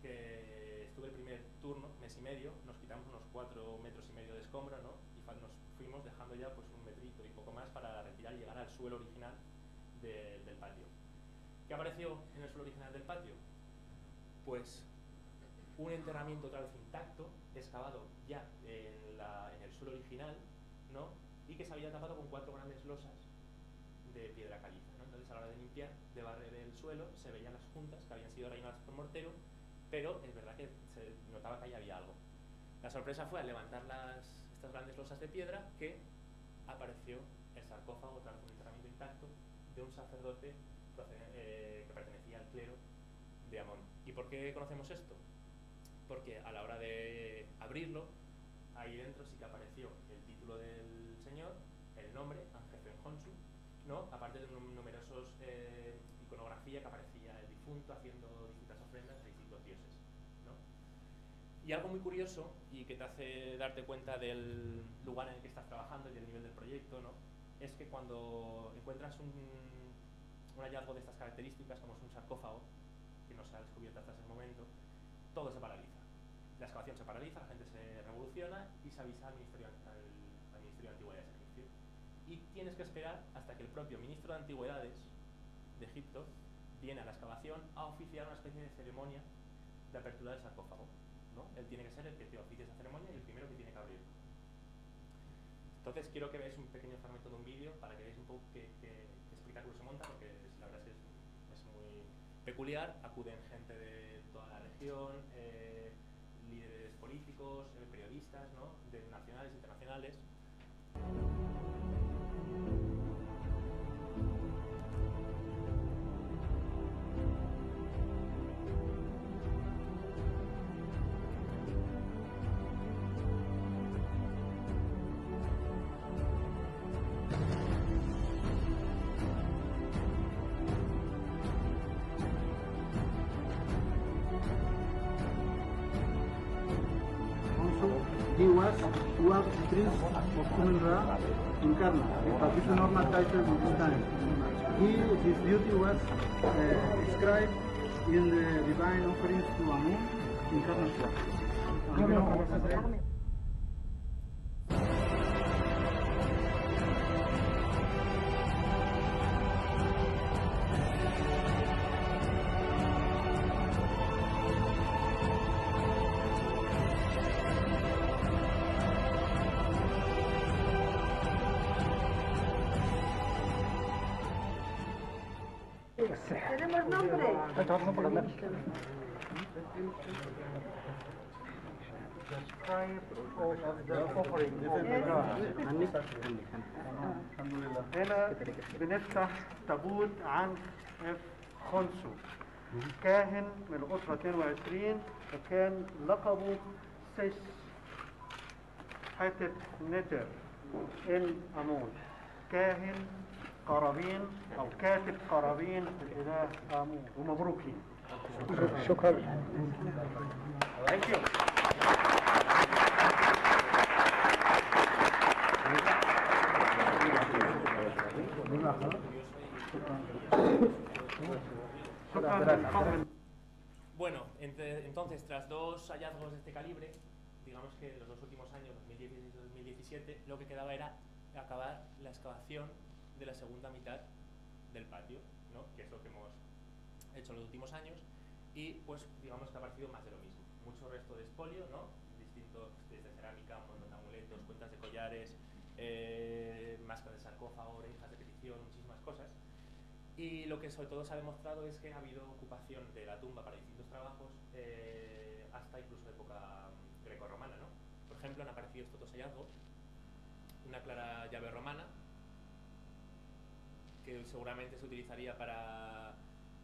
que estuve el primer turno, mes y medio, nos quitamos unos cuatro metros y medio de escombro, ¿no? Y nos fuimos dejando ya pues un metrito y poco más para retirar y llegar al suelo original del patio. ¿Qué apareció en el suelo original del patio? Pues un enterramiento otra vez intacto, excavado ya en, en el suelo original, ¿no? Y que se había tapado con cuatro grandes losas de piedra caliza. ¿no? Entonces a la hora de limpiar, de barrer el suelo, se veían las juntas que habían sido rellenadas por mortero pero es verdad que se notaba que ahí había algo. La sorpresa fue al levantar las, estas grandes losas de piedra que apareció el sarcófago, tras un enterramiento intacto, de un sacerdote eh, que pertenecía al clero de Amón. ¿Y por qué conocemos esto? Porque a la hora de abrirlo, ahí dentro sí que apareció el título del señor, el nombre, Ángel Honsu, ¿no? aparte de numerosos eh, iconografía que aparecía el difunto haciendo distintas ofrendas a distintos dioses. ¿no? Y algo muy curioso y que te hace darte cuenta del lugar en el que estás trabajando y del nivel del proyecto, ¿no? es que cuando encuentras un, un hallazgo de estas características, como es un sarcófago, que no se ha descubierto hasta ese momento, todo se paraliza. La excavación se paraliza, la gente se revoluciona y se avisa al Ministerio, al, Ministerio de Antigüedades egipcio. Y tienes que esperar hasta que el propio Ministro de Antigüedades de Egipto viene a la excavación a oficiar una especie de ceremonia de apertura del sarcófago. ¿no? Él tiene que ser el que te oficie esa ceremonia y el primero que tiene que abrir. Entonces quiero que veáis un pequeño fragmento de un vídeo para que veáis un poco qué, espectáculo se monta, porque la verdad es que es, muy peculiar. Acuden gente de toda la región, de nacionales, internacionales. personas who the victims of human in Karma, the normal title of this time. He, his beauty was uh, inscribed in the divine offerings to Amun in Karnataka. هنا بنفتح تابوت عن اف خنسو كاهن من الأسرة 22 وكان لقبه سيس حتب نتر إن أمون كاهن قرابين أو كاتب قرابين الإله آمون ومبروكين شكرا Thank you. Bueno, entonces, tras dos hallazgos de este calibre, digamos que los dos últimos años, 2016 y 2017, lo que quedaba era acabar la excavación de la segunda mitad del patio, ¿no? que es lo que hemos hecho en los últimos años, y pues digamos que ha parecido más de lo mismo. Mucho resto de espolio, ¿no? distintos, desde cerámica, un montón de amuletos, cuentas de collares, eh, máscaras de sarcófago, orejas muchísimas cosas. Y lo que sobre todo se ha demostrado es que ha habido ocupación de la tumba para distintos trabajos eh, hasta incluso época mm, grecorromana. ¿no? Por ejemplo, han aparecido estos dos hallazgos. Una clara llave romana, que seguramente se utilizaría para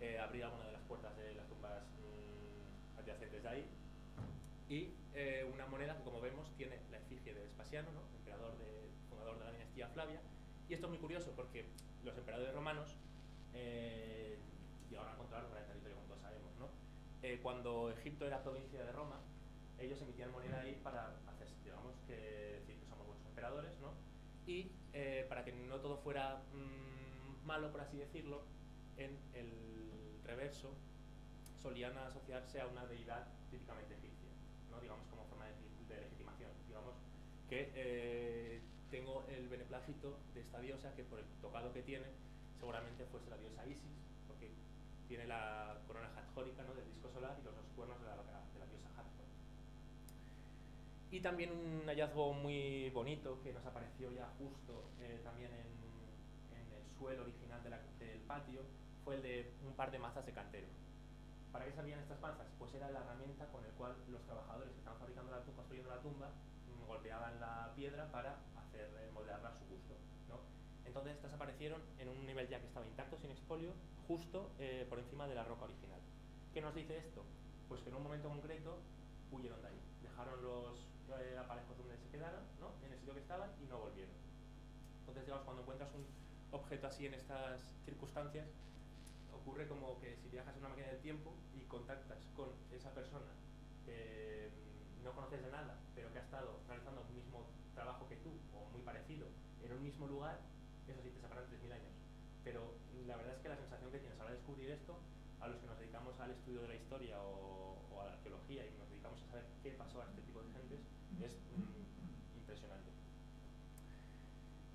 eh, abrir alguna de las puertas de las tumbas mm, adyacentes de ahí. Y eh, una moneda que, como vemos, tiene la efigie de Vespasiano, ¿no? emperador de, fundador de la dinastía Flavia. Y esto es muy curioso porque los emperadores romanos eh, llegaron a controlar gran territorio, como todos sabemos. ¿no? Eh, cuando Egipto era provincia de Roma, ellos emitían moneda ahí para hacer, digamos, que decir que somos vuestros emperadores, ¿no? Y eh, para que no todo fuera mm, malo, por así decirlo, en el reverso solían asociarse a una deidad típicamente egipcia, ¿no? digamos como forma de, de legitimación. Digamos que eh, tengo el beneplácito de esta diosa que por el tocado que tiene seguramente fuese la diosa Isis, porque tiene la corona hatjórica ¿no? del disco solar y los dos cuernos de la, de la diosa Hathor. Y también un hallazgo muy bonito que nos apareció ya justo eh, también en, en, el suelo original de la, del patio fue el de un par de mazas de cantero. ¿Para qué servían estas mazas? Pues era la herramienta con el cual los trabajadores que estaban fabricando la tumba, construyendo la tumba, mm, golpeaban la piedra para hacer eh, moldearla a su gusto. ¿no? Entonces estas aparecieron en un nivel ya que estaba intacto, sin expolio, justo eh, por encima de la roca original. ¿Qué nos dice esto? Pues que en un momento concreto huyeron de ahí, dejaron los eh, aparejos donde se quedaron, ¿no? en el sitio que estaban y no volvieron. Entonces, digamos, cuando encuentras un objeto así en estas circunstancias, ocurre como que si viajas en una máquina del tiempo y contactas con esa persona que mm, no conoces de nada, pero que ha estado realizando el mismo trabajo que tú, parecido, en un mismo lugar, eso sí te sacarán 3.000 años. Pero la verdad es que la sensación que tienes ahora de descubrir esto, a los que nos dedicamos al estudio de la historia o, o a la arqueología y nos dedicamos a saber qué pasó a este tipo de gentes, es mm, impresionante.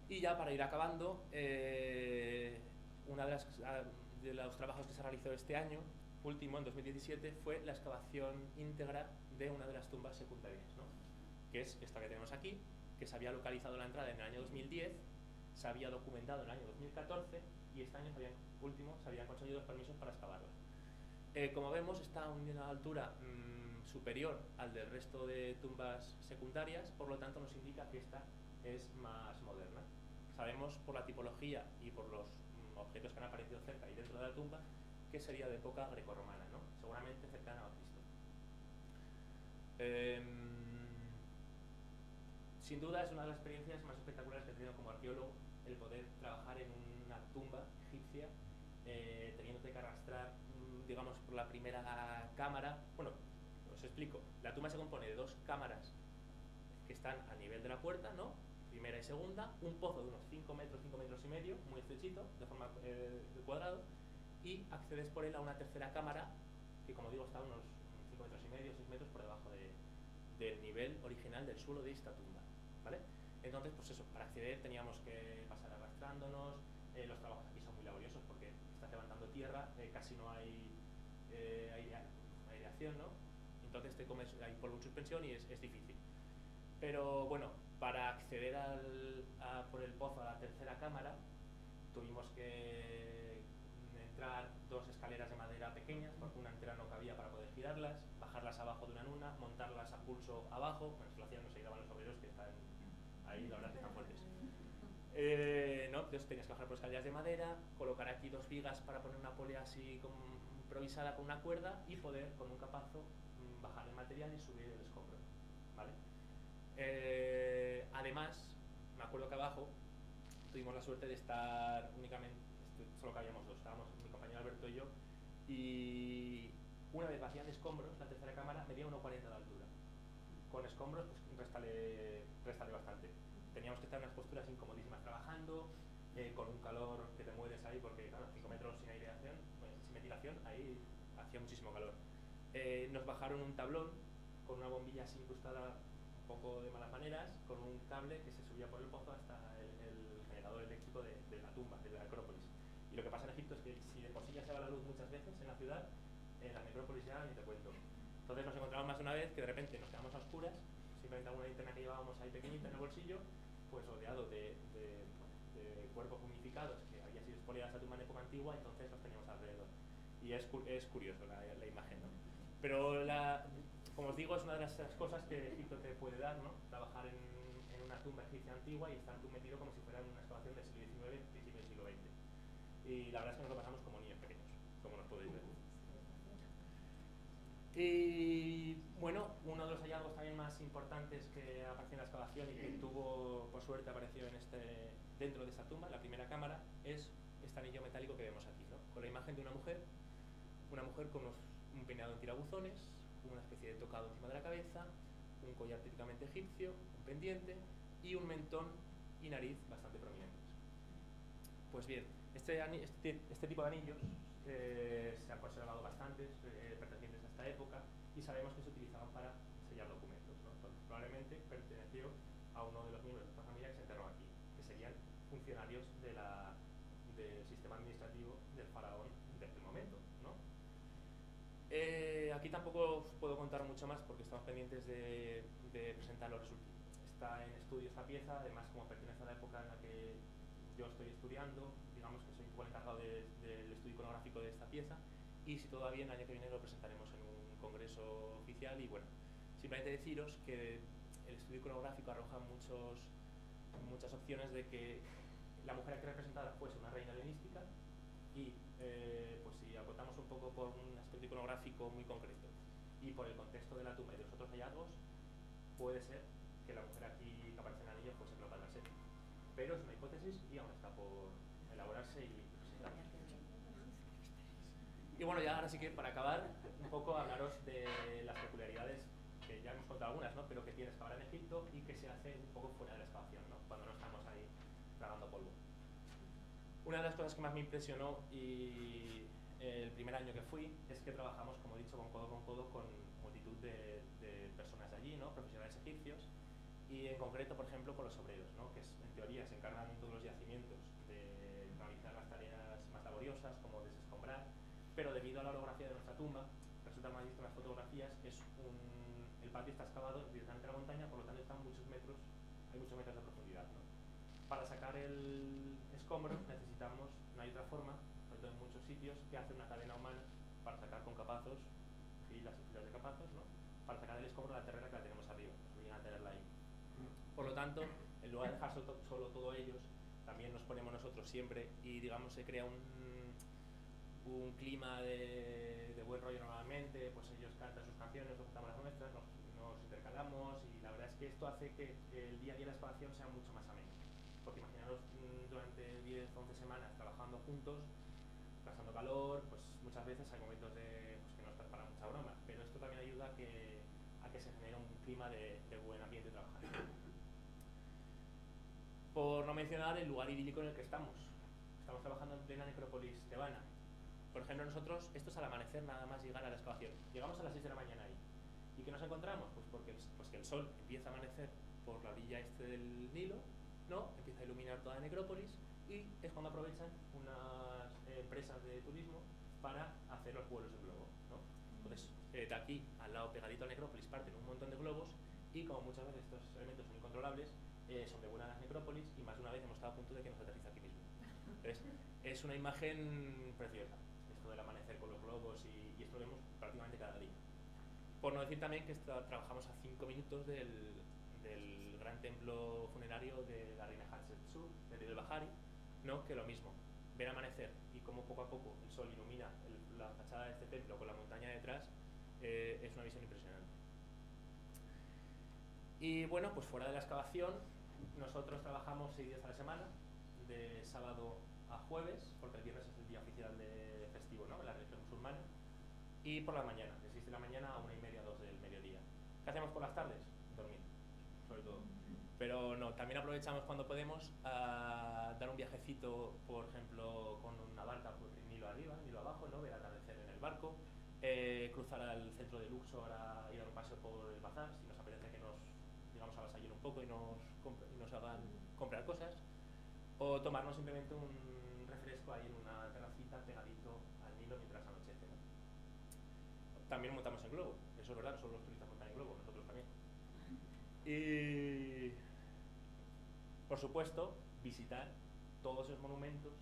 Y ya para ir acabando, eh, una de, las, de los trabajos que se realizó este año, último, en 2017, fue la excavación íntegra de una de las tumbas secundarias, ¿no? que es esta que tenemos aquí, que se había localizado la entrada en el año 2010, se había documentado en el año 2014 y este año se habían, último se habían conseguido los permisos para excavarla. Eh, como vemos, está a una altura mmm, superior al del resto de tumbas secundarias, por lo tanto nos indica que esta es más moderna. Sabemos por la tipología y por los mm, objetos que han aparecido cerca y dentro de la tumba que sería de época grecorromana, ¿no? seguramente cercana a Cristo. Eh, sin duda es una de las experiencias más espectaculares que he tenido como arqueólogo el poder trabajar en una tumba egipcia eh, teniéndote que arrastrar, digamos, por la primera cámara. Bueno, os explico. La tumba se compone de dos cámaras que están a nivel de la puerta, ¿no? Primera y segunda, un pozo de unos 5 metros, 5 metros y medio, muy estrechito, de forma eh, de cuadrado, y accedes por él a una tercera cámara que, como digo, está a unos 5 metros y medio, 6 metros por debajo de, del nivel original del suelo de esta tumba. Entonces, pues eso, para acceder teníamos que pasar arrastrándonos, eh, los trabajos aquí son muy laboriosos porque estás levantando tierra, eh, casi no hay eh, aire, aireación, ¿no? Entonces te comes, hay polvo en suspensión y es, es difícil. Pero bueno, para acceder al, a, por el pozo a la tercera cámara, tuvimos que entrar dos escaleras de madera pequeñas, porque una entera no cabía para poder girarlas, bajarlas abajo de una en una, montarlas a pulso abajo, bueno, eso lo hacían, nos ayudaban los obreros que están ahí, la verdad que están fuertes. Eh, ¿no? Entonces tenías que bajar por escaleras de madera, colocar aquí dos vigas para poner una polea así improvisada con una cuerda y poder con un capazo mm, bajar el material y subir el escombro. ¿vale? Eh, además, me acuerdo que abajo tuvimos la suerte de estar únicamente, solo cabíamos dos, estábamos mi compañero Alberto y yo, y una vez vacían escombros, la tercera cámara medía 1,40 de altura. Con escombros, pues restale, restale bastante. Teníamos que estar en unas posturas incomodísimas trabajando, eh, con un calor que te mueres ahí, porque claro, 5 metros sin aireación, pues, sin ventilación, ahí hacía muchísimo calor. Eh, nos bajaron un tablón con una bombilla así incrustada un poco de malas maneras, con un cable que se subía por el pozo hasta el, generador eléctrico de, la tumba, de la Acrópolis. Y lo que pasa en Egipto es que si de por sí ya se va la luz muchas veces en la ciudad, en la necrópolis ya ni te cuento. Entonces nos encontramos más de una vez que de repente nos quedamos a oscuras, simplemente alguna linterna que llevábamos ahí pequeñita en el bolsillo, pues rodeado de, cuerpos humificados que había sido expoliada esa tumba en época antigua, entonces los teníamos alrededor. Y es, es curioso la, la imagen, ¿no? Pero la, como os digo, es una de las cosas que Egipto te puede dar, ¿no? Trabajar en, en, una tumba egipcia antigua y estar tú metido como si fuera en una excavación del siglo XIX, principio del siglo XX. Y la verdad es que nos lo pasamos como niños pequeños, como nos podéis ver. Y bueno, uno de los hallazgos también más importantes que apareció en la excavación y que tuvo, por suerte, apareció en este, dentro de esta tumba, la primera cámara, es este anillo metálico que vemos aquí, ¿no? con la imagen de una mujer, una mujer con un peinado en tirabuzones, una especie de tocado encima de la cabeza, un collar típicamente egipcio, un pendiente y un mentón y nariz bastante prominentes. Pues bien, este, este, este tipo de anillos eh, se han conservado bastantes eh, pertenecientes a esta época y sabemos que se utilizaban para sellar documentos. probablemente perteneció a uno de los miembros de esta familia que se enterró aquí, que serían funcionarios de la, del sistema administrativo del faraón de aquel momento. ¿no? Eh, aquí tampoco os puedo contar mucho más porque estamos pendientes de, presentar los resultados. Está en estudio esta pieza, además como pertenece a la época en la que yo estoy estudiando, digamos que soy un poco encargado del estudio iconográfico de esta pieza y si bien, el año que viene lo presentaremos en un congreso oficial y bueno, simplemente deciros que el estudio iconográfico arroja muchos, muchas opciones de que la mujer aquí representada fuese una reina helenística y eh, pues si acotamos un poco por un aspecto iconográfico muy concreto y por el contexto de la tumba y de los otros hallazgos, puede ser que la mujer aquí que aparece en el anillo fuese Cleopatra VII pero es una hipótesis y aún está por elaborarse y presentarse. Y bueno, ya ahora sí que para acabar, poco hablaros de las peculiaridades que ya hemos contado algunas, ¿no? pero que tienes que en Egipto y que se hace un poco fuera de la excavación, ¿no? cuando no estamos ahí tragando polvo. Una de las cosas que más me impresionó y el primer año que fui es que trabajamos, como he dicho, con codo con codo con multitud de, de personas de allí, ¿no? profesionales egipcios, y en concreto, por ejemplo, con los obreros, ¿no? que en teoría se encargan en todos los yacimientos de realizar las tareas más laboriosas, como desescombrar, pero debido a la orografía de nuestra tumba, resulta más visto en las fotografías, es un, el patio está excavado directamente a la montaña, por lo tanto están muchos metros, hay muchos metros de profundidad. ¿no? Para sacar el escombro necesitamos, no hay otra forma, sobre todo en muchos sitios, que hacer una cadena humana para sacar con capazos, filas y filas de capazos, ¿no? para sacar el escombro de la terrena que la tenemos arriba, nos obligan a tenerla ahí. Por lo tanto, en lugar de dejar solo, solo todo ellos, también nos ponemos nosotros siempre y digamos se crea un, un clima de, buen rollo normalmente, pues ellos cantan sus canciones, nosotros cantamos las nuestras, nos, nos, intercalamos y la verdad es que esto hace que el día a día de la excavación sea mucho más ameno. Porque imaginaros mm, durante 10, 11 semanas trabajando juntos, pasando calor, pues muchas veces hay momentos de, pues, que no estás para mucha broma, pero esto también ayuda a que, a que se genere un clima de, de buen ambiente de trabajar. Por no mencionar el lugar idílico en el que estamos. Estamos trabajando en plena necrópolis tebana. Por ejemplo, nosotros, esto es al amanecer nada más llegar a la excavación. Llegamos a las 6 de la mañana ahí. ¿Y qué nos encontramos? Pues porque pues que el sol empieza a amanecer por la orilla este del Nilo, ¿no? empieza a iluminar toda la necrópolis y es cuando aprovechan unas empresas de turismo para hacer los vuelos de globo. Entonces, eh, de aquí al lado pegadito a necrópolis parten un montón de globos y como muchas veces estos elementos son incontrolables, eh, sobrevuelan las necrópolis y más de una vez hemos estado a punto de que nos aterriza aquí mismo. Entonces, es una imagen preciosa, con los globos y, y esto lo vemos prácticamente cada día. Por no decir también que trabajamos a cinco minutos del, del, gran templo funerario de la reina Hatshepsut, del Bahari, ¿no? que lo mismo, ver amanecer y cómo poco a poco el sol ilumina la fachada de este templo con la montaña detrás, eh, es una visión impresionante. Y bueno, pues fuera de la excavación, nosotros trabajamos seis días a la semana, de sábado a jueves, porque el viernes es el día oficial de festivo, ¿no? En la religión musulmana. Y por la mañana, de 6 de la mañana a una y media, dos del mediodía. ¿Qué hacemos por las tardes? Dormir, sobre todo. Pero no, también aprovechamos cuando podemos a dar un viajecito, por ejemplo, con una barca el Nilo arriba, Nilo abajo, ¿no? ver atardecer en el barco, eh, cruzar al centro de Luxor a ir a un paseo por el bazar, si nos apetece que nos digamos a un poco y nos, y nos hagan comprar cosas, o tomarnos simplemente un refresco ahí en una terracita pegadito al Nilo mientras anochece. También montamos en globo, eso es verdad, no solo los turistas montan en globo, nosotros también. Y por supuesto, visitar todos esos monumentos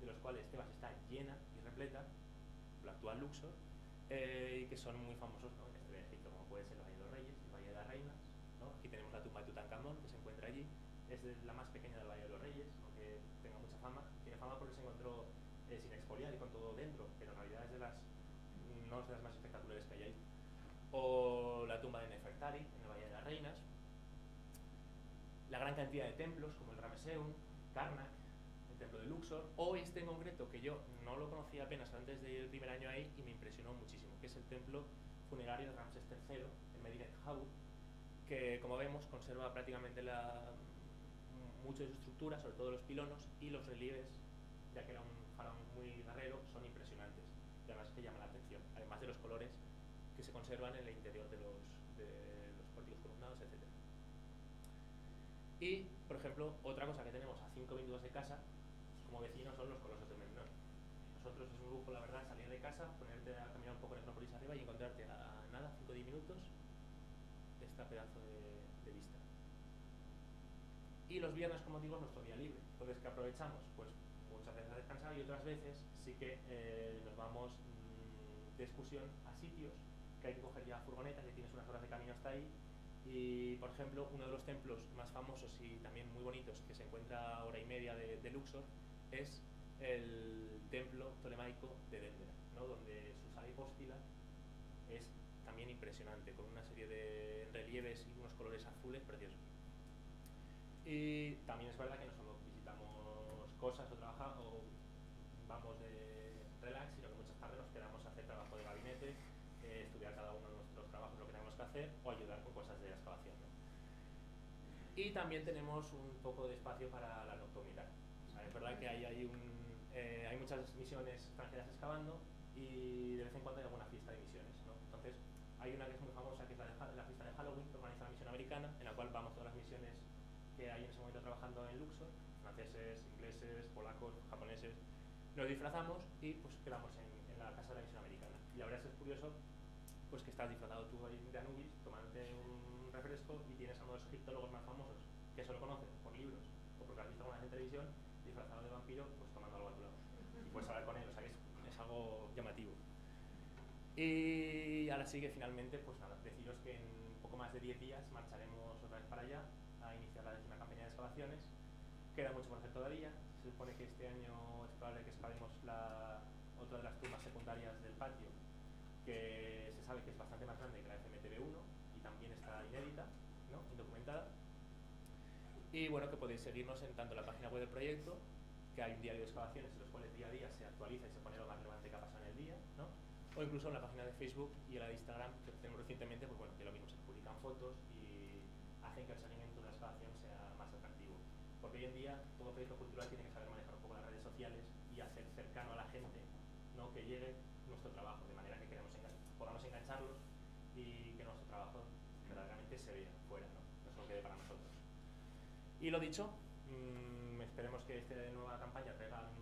de los cuales Tebas está llena y repleta, la actual Luxor, eh, y que son muy famosos ¿no? en este Egipto, como puede ser el Valle de los Reyes, el Valle de las Reinas. ¿no? Aquí tenemos la tumba de Tutankamón, que se encuentra allí. Es la más pequeña del Valle de los Reyes, aunque tenga mucha fama. Tiene fama porque se encontró eh, sin expoliar y con todo dentro, pero en realidad es de las, no es de las más espectaculares que hay ahí. O la tumba de Nefertari, en el Valle de las Reinas, la gran cantidad de templos como el Rameseum, Karnak, el templo de Luxor, o este en concreto que yo no lo conocía apenas antes del primer año ahí y me impresionó muchísimo, que es el templo funerario de Ramsés III en Medinet Habu, que como vemos conserva prácticamente la, mucho de su estructura, sobre todo los pilonos y los relieves, ya que era un faraón muy guerrero, son impresionantes y además que llama la atención, además de los colores que se conservan en el interior de los, de los pórticos columnados, etc. Y, por ejemplo, otra cosa que tenemos a 5 minutos de casa, como vecinos, son los colosos de Memnón. Nosotros es un lujo, la verdad, salir de casa, ponerte a caminar un poco en Necrópolis arriba y encontrarte a nada, 5 o 10 minutos, este pedazo de, vista. Y los viernes, como digo, es nuestro día libre. Entonces, ¿qué aprovechamos? Pues muchas veces a descansar y otras veces sí que eh, nos vamos mmm, de excursión a sitios que hay que coger ya furgonetas, que tienes unas horas de camino hasta ahí y, por ejemplo, uno de los templos más famosos y también muy bonitos que se encuentra a hora y media de, de Luxor es el templo tolemaico de Dendera, ¿no? donde su sala hipóstila es también impresionante, con una serie de relieves y unos colores azules preciosos. Y también es verdad que no solo visitamos cosas o Y también tenemos un poco de espacio para la nocturnidad. O sea, es verdad que hay, hay, un, eh, hay muchas misiones extranjeras excavando y de vez en cuando hay alguna fiesta de misiones. ¿no? Entonces, hay una que es muy famosa, que es la, de, la fiesta de Halloween, que organiza la misión americana, en la cual vamos todas las misiones que hay en ese momento trabajando en Luxor, franceses, ingleses, polacos, japoneses, nos disfrazamos y pues quedamos en, en la casa de la misión americana. Y la verdad es que es curioso pues que estás disfrazado tú ahí de Anubis, tomándote un refresco y tienes a uno de los egiptólogos más famosos que solo conocen por libros o porque has visto alguna vez en televisión, disfrazado de vampiro, pues tomando algo a tu lado. Y puedes hablar con él, o sea que es, es algo llamativo. Y ahora sí que finalmente, pues nada, deciros que en poco más de 10 días marcharemos otra vez para allá a iniciar la décima campaña de excavaciones. Queda mucho por hacer todavía. Se supone que este año es probable que excavemos la, otra de las tumbas secundarias del patio, que se sabe que es bastante más grande que la FMTV1 y también está inédita, ¿no? indocumentada. Y bueno, que podéis seguirnos en tanto la página web del proyecto, que hay un diario de excavaciones en los cuales día a día se actualiza y se pone lo más relevante que ha pasado en el día, ¿no? O incluso en la página de Facebook y en la de Instagram que tenemos recientemente, pues bueno, que lo mismo se publican fotos y hacen que el seguimiento de la excavación sea más atractivo. Porque hoy en día todo proyecto cultural tiene que saber manejar un poco las redes sociales y hacer cercano a la gente ¿no? que llegue nuestro trabajo, de manera que queremos podamos engancharlos y que nuestro trabajo verdaderamente se vea fuera, no, no solo quede para nosotros. Y lo dicho, mmm, esperemos que esta nueva campaña traiga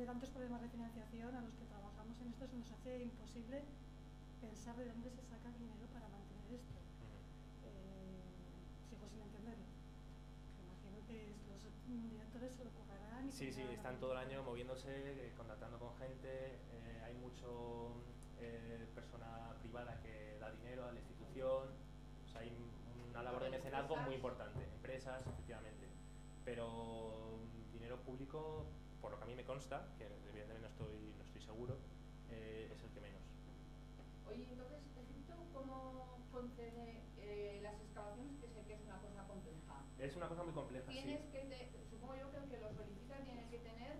tiene tantos problemas de financiación a los que trabajamos en esto, se nos hace imposible pensar de dónde se saca el dinero para mantener esto. Eh, sigo sin entenderlo. Imagino que los directores se lo currarán. y Sí, sí, están todo el año moviéndose, eh, contactando con gente, eh, hay mucho eh, persona privada que da dinero a la institución, o sea, hay un- una labor de mecenazgo muy importante, empresas, efectivamente, pero mm, dinero público, por lo que a mí me consta, que evidentemente no estoy, no estoy seguro, eh, es el que menos. Oye, entonces, Egipto, ¿cómo concede eh, las excavaciones? Que sé que es una cosa compleja. Es una cosa muy compleja, sí. Tienes te- supongo yo que el que lo solicita tiene que tener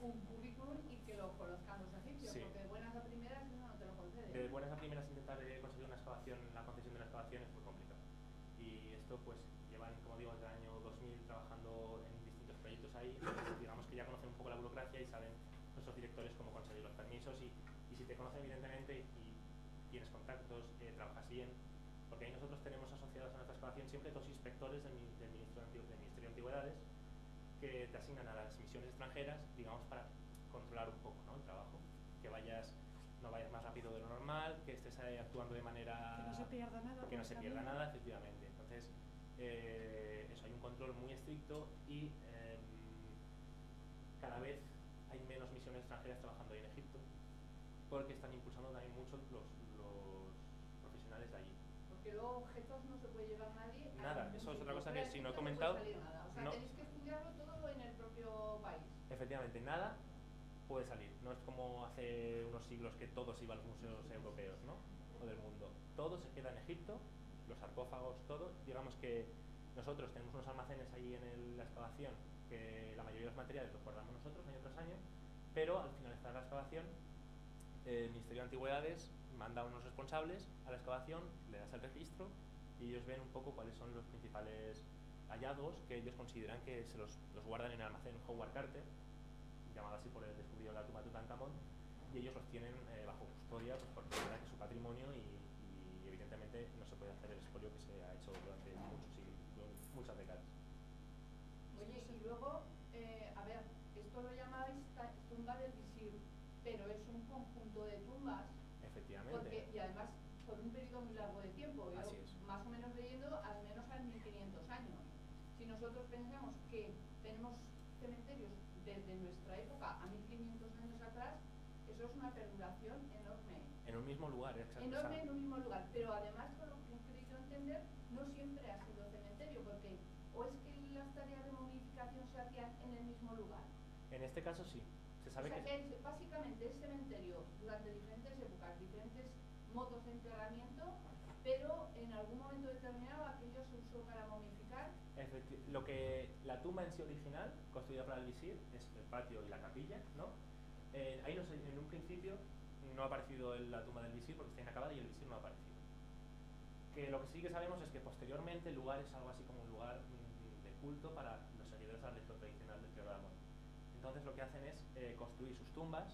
un currículum y que lo conozcan los egipcios, Sí. porque de buenas a primeras eso no te lo concede. De buenas a primeras intentar eh, conseguir una excavación, la concesión de una excavación es muy complicado. Y esto pues llevan, como digo, desde el año 2000 trabajando en distintos proyectos ahí, entonces, digamos que ya conocen un poco la burocracia y saben nuestros directores cómo conseguir los permisos y, y si te conocen evidentemente y tienes contactos, eh, trabajas bien, porque ahí nosotros tenemos asociados a nuestra excavación inspectores del, del, Ministerio de Antigüedades que te asignan a las misiones extranjeras, digamos, para controlar un poco ¿no? el trabajo, que vayas no vayas más rápido de lo normal, que estés actuando de manera Que no se pierda nada. que no se pierda nada, efectivamente. Entonces, eh, eso, hay un control muy estricto y em, cada vez hay menos misiones extranjeras trabajando ahí en Egipto, porque están impulsando también mucho los, los profesionales de allí. Porque luego objetos no se puede llevar nadie. Nada, eso es otra cosa que si no he comentado, salir nada. O sea, no- tenéis que estudiarlo todo en el propio país. Efectivamente, nada puede salir. No es como hace unos siglos que todo se iba a los museos europeos, ¿no? O del mundo. Todo se queda en Egipto, los sarcófagos, todo. Digamos que nosotros tenemos unos almacenes ahí en el- la excavación que la mayoría de los materiales los guardamos nosotros año tras año, pero al finalizar la excavación, el Ministerio de Antigüedades manda a unos responsables a la excavación, le das el registro y ellos ven un poco cuáles son los principales hallazgos que ellos consideran que se los, los guardan en el almacén Howard Carter, llamado así por el descubridor de la tumba de Tutankamón, y ellos los tienen eh, bajo custodia pues, porque es su patrimonio y, y evidentemente no se puede hacer el expolio que se ha hecho durante muchos siglos, muchas décadas. Oye, y luego, eh, a ver, esto lo llamáis ta- tumba del visir, pero es un conjunto de tumbas Efectivamente. Porque, y además por un periodo muy largo de tiempo, yo Así es. más o menos leyendo al menos a 1500 años. Si nosotros pensamos que tenemos cementerios desde nuestra época a 1500 años atrás, eso es una perduración enorme. En un mismo lugar, exacto. Enorme o sea, en un mismo lugar, pero además, por lo que he querido entender, no siempre ha sido cementerio, porque o es que las tareas de momificación se hacían en el mismo lugar. En este caso sí. Se O sabe sea, que que es- básicamente es cementerio durante diferentes épocas, diferentes modos de enterramiento, pero en algún momento determinado aquello se usó para momificar. Efecti- lo que la tumba en sí original, construida para el visir, es el patio y la capilla, ¿no? Eh, ahí no sé, en un principio no ha aparecido la tumba del visir porque está inacabada y el visir no ha aparecido. Que lo que sí que sabemos es que posteriormente el lugar es algo así como un lugar mm, de culto para los seguidores al rito tradicional del Amor. Entonces lo que hacen es eh, construir sus tumbas,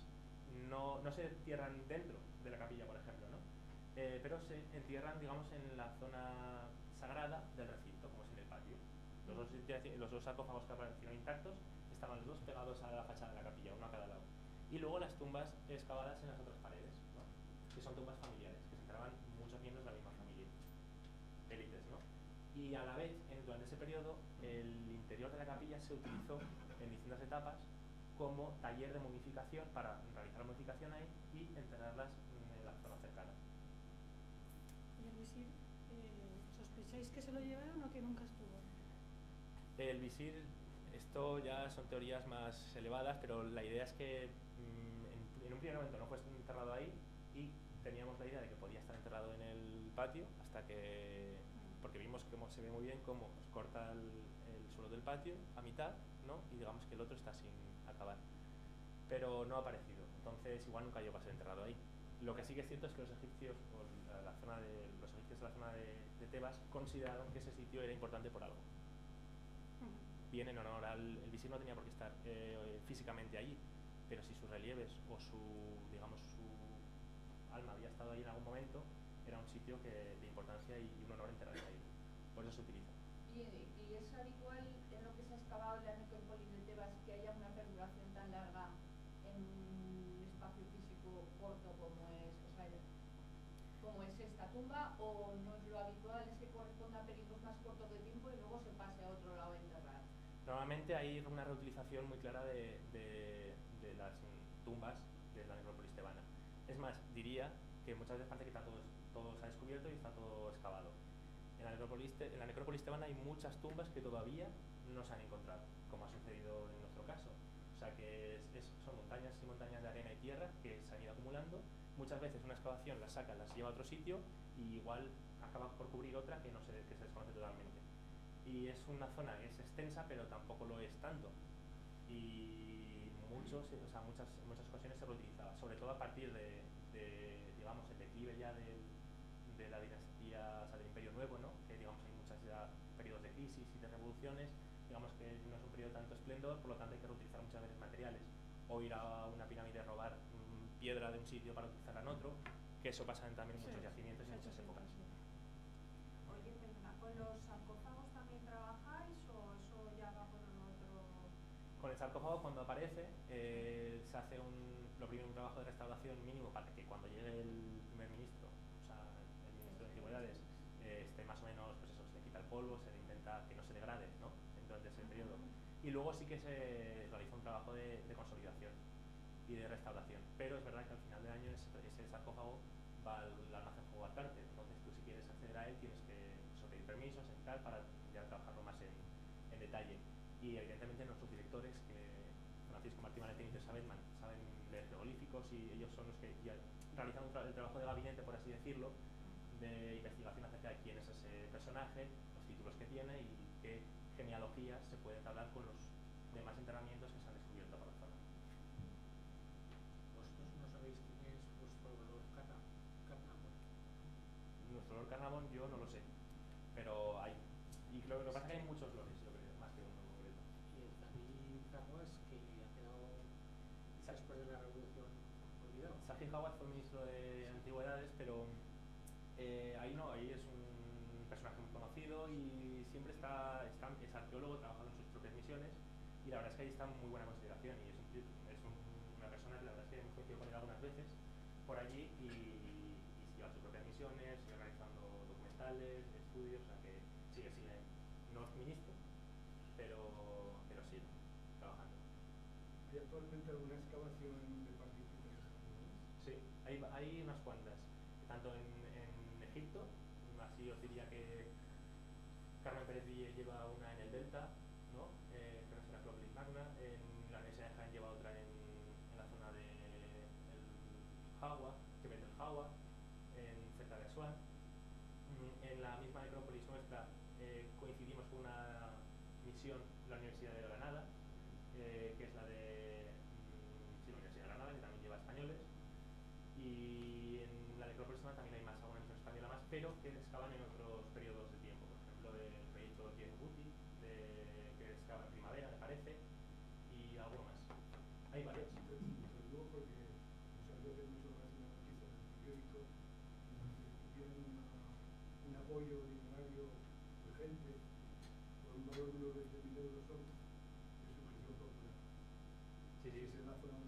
no, no se entierran dentro de la capilla, por ejemplo, ¿no? Eh, pero se entierran, digamos, en la zona sagrada del recinto, como es en el patio. Los dos, los dos sarcófagos que aparecieron intactos estaban los dos pegados a la fachada de la capilla, uno a cada lado. Y luego las tumbas excavadas en las otras paredes, ¿no? que son tumbas familiares, que se enterraban muchos miembros de la misma familia, élites. ¿no? Y a la vez, en- durante ese periodo, el interior de la capilla se utilizó en distintas etapas como taller de momificación para realizar ahí y enterrarlas mm, en la zona cercana. Y el visir, eh, ¿sospecháis que se lo llevaron o que nunca estuvo? El visir, esto ya son teorías más elevadas, pero la idea es que mm, en, en un primer momento no fue enterrado ahí y teníamos la idea de que podía estar enterrado en el patio hasta que, porque vimos cómo se ve muy bien cómo corta el, el suelo del patio a mitad, ¿no? Y digamos que el otro está sin acabar. Pero no ha aparecido, entonces igual nunca llegó a ser enterrado ahí. Lo que sí que es cierto es que los egipcios, o la, zona de, los egipcios de la zona de, de Tebas, consideraron que ese sitio era importante por algo bien en honor al el visir no tenía por qué estar eh, físicamente allí, pero si sus relieves o su digamos su alma había estado ahí en algún momento, era un sitio que, de importancia y un honor enterrarse ahí. Por eso se utiliza. Y, y es habitual haya una perduración tan larga en un espacio físico corto como es, o sea, como es esta tumba o no es lo habitual es que corresponda a periodos más cortos de tiempo y luego se pase a otro lado a enterrar. Normalmente hay una reutilización muy clara de, de- de las tumbas de la necrópolis tebana. Es más, diría que muchas veces parece que está todo, todo se ha descubierto y está todo excavado. En la, necrópolis, en la necrópolis tebana hay muchas tumbas que todavía no se han encontrado, como ha sucedido en nuestro caso. O sea que es- es- son montañas y montañas de arena y tierra que se han ido acumulando. Muchas veces una excavación las saca, las lleva a otro sitio y igual acaba por cubrir otra que, no se, que se desconoce totalmente. Y es una zona que es extensa, pero tampoco lo es tanto. Y muchos, o sea, muchas, muchas ocasiones se reutilizaba, sobre todo a partir de, de, digamos, el declive ya del, de la dinastía, o sea, del Imperio Nuevo, ¿no? que digamos hay muchos periodos de crisis y de revoluciones, digamos que no es un periodo tanto esplendor, por lo tanto hay que reutilizar muchas veces materiales, o ir a una pirámide a robar mm, piedra de un sitio para utilizarla en otro, que eso pasa también en muchos yacimientos y en muchas épocas. Oye, perdona, ¿con los sarcófagos también trabajáis o eso ya va por otro...? Con el sarcófago cuando aparece eh, se hace un, lo primero un trabajo de restauración mínimo para que cuando llegue el primer ministro, o sea, el ministro de Antigüedades, eh, esté más o menos, pues eso, se le quita el polvo, se le intenta que no se degrade, ¿no? Durante ese periodo. Y luego sí que se realiza un trabajo de, de consolidación y de restauración. Pero es verdad que al final del año ese, ese sarcófago va al almacén Howard entonces tú si quieres acceder a él tienes que pues, pedir permisos y tal para ya trabajarlo más en, en detalle. Y evidentemente nuestros directores, que Francisco Martí Manetín y Bedman, saben leer jeroglíficos y ellos son los que realizan tra- el trabajo de gabinete, por así decirlo, de investigación acerca de quién es ese personaje, los títulos que tiene y qué genealogías se puede entablar con los demás enterramientos que se han descubierto por la zona. ¿Vosotros no sabéis quién es vuestro Lord Carnarvon? Nuestro Lord Carnarvon yo no lo sé, pero hay. Y creo que lo que pasa es que hay muchos lores, yo creo, más que uno concreto. Y el David Carroas, que ha quedado después de la revolución olvidado. Sajid Hawat fue ministro de Antigüedades, pero eh, ahí no, ahí es un personaje muy conocido y siempre está, está es arqueólogo trabajando en sus propias misiones y la verdad es que ahí está en muy buena consideración y es, un, es un- una persona que la verdad es que hemos coincidido con él algunas veces por allí y, y lleva sus propias misiones, sigue realizando documentales, estudios, o sea que sigue, sigue, no es ministro, pero, pero sí, trabajando. ¿Hay actualmente alguna excavación de partículas? Sí, hay, hay unas cuantas, tanto en, en Egipto, así os diría que Carmen Pérez Ville lleva una en el Delta, ¿no? Eh, que no es la Acrópolis Magna, en la Universidad de Jaén lleva otra en, en la zona de el Jawa, que mete el Jawa, en cerca de Asuán. Mm, En la misma necrópolis nuestra eh, coincidimos con una misión de la Universidad de Granada, eh, que es la de mm, sí, la Universidad de Granada, que también lleva españoles. Y en la necrópolis también hay más, alguna misión española más, pero que excavan en apoyo dinerario urgente por un valor de unos 20.000 euros son de suscripción popular. Sí, sí, Si es la zona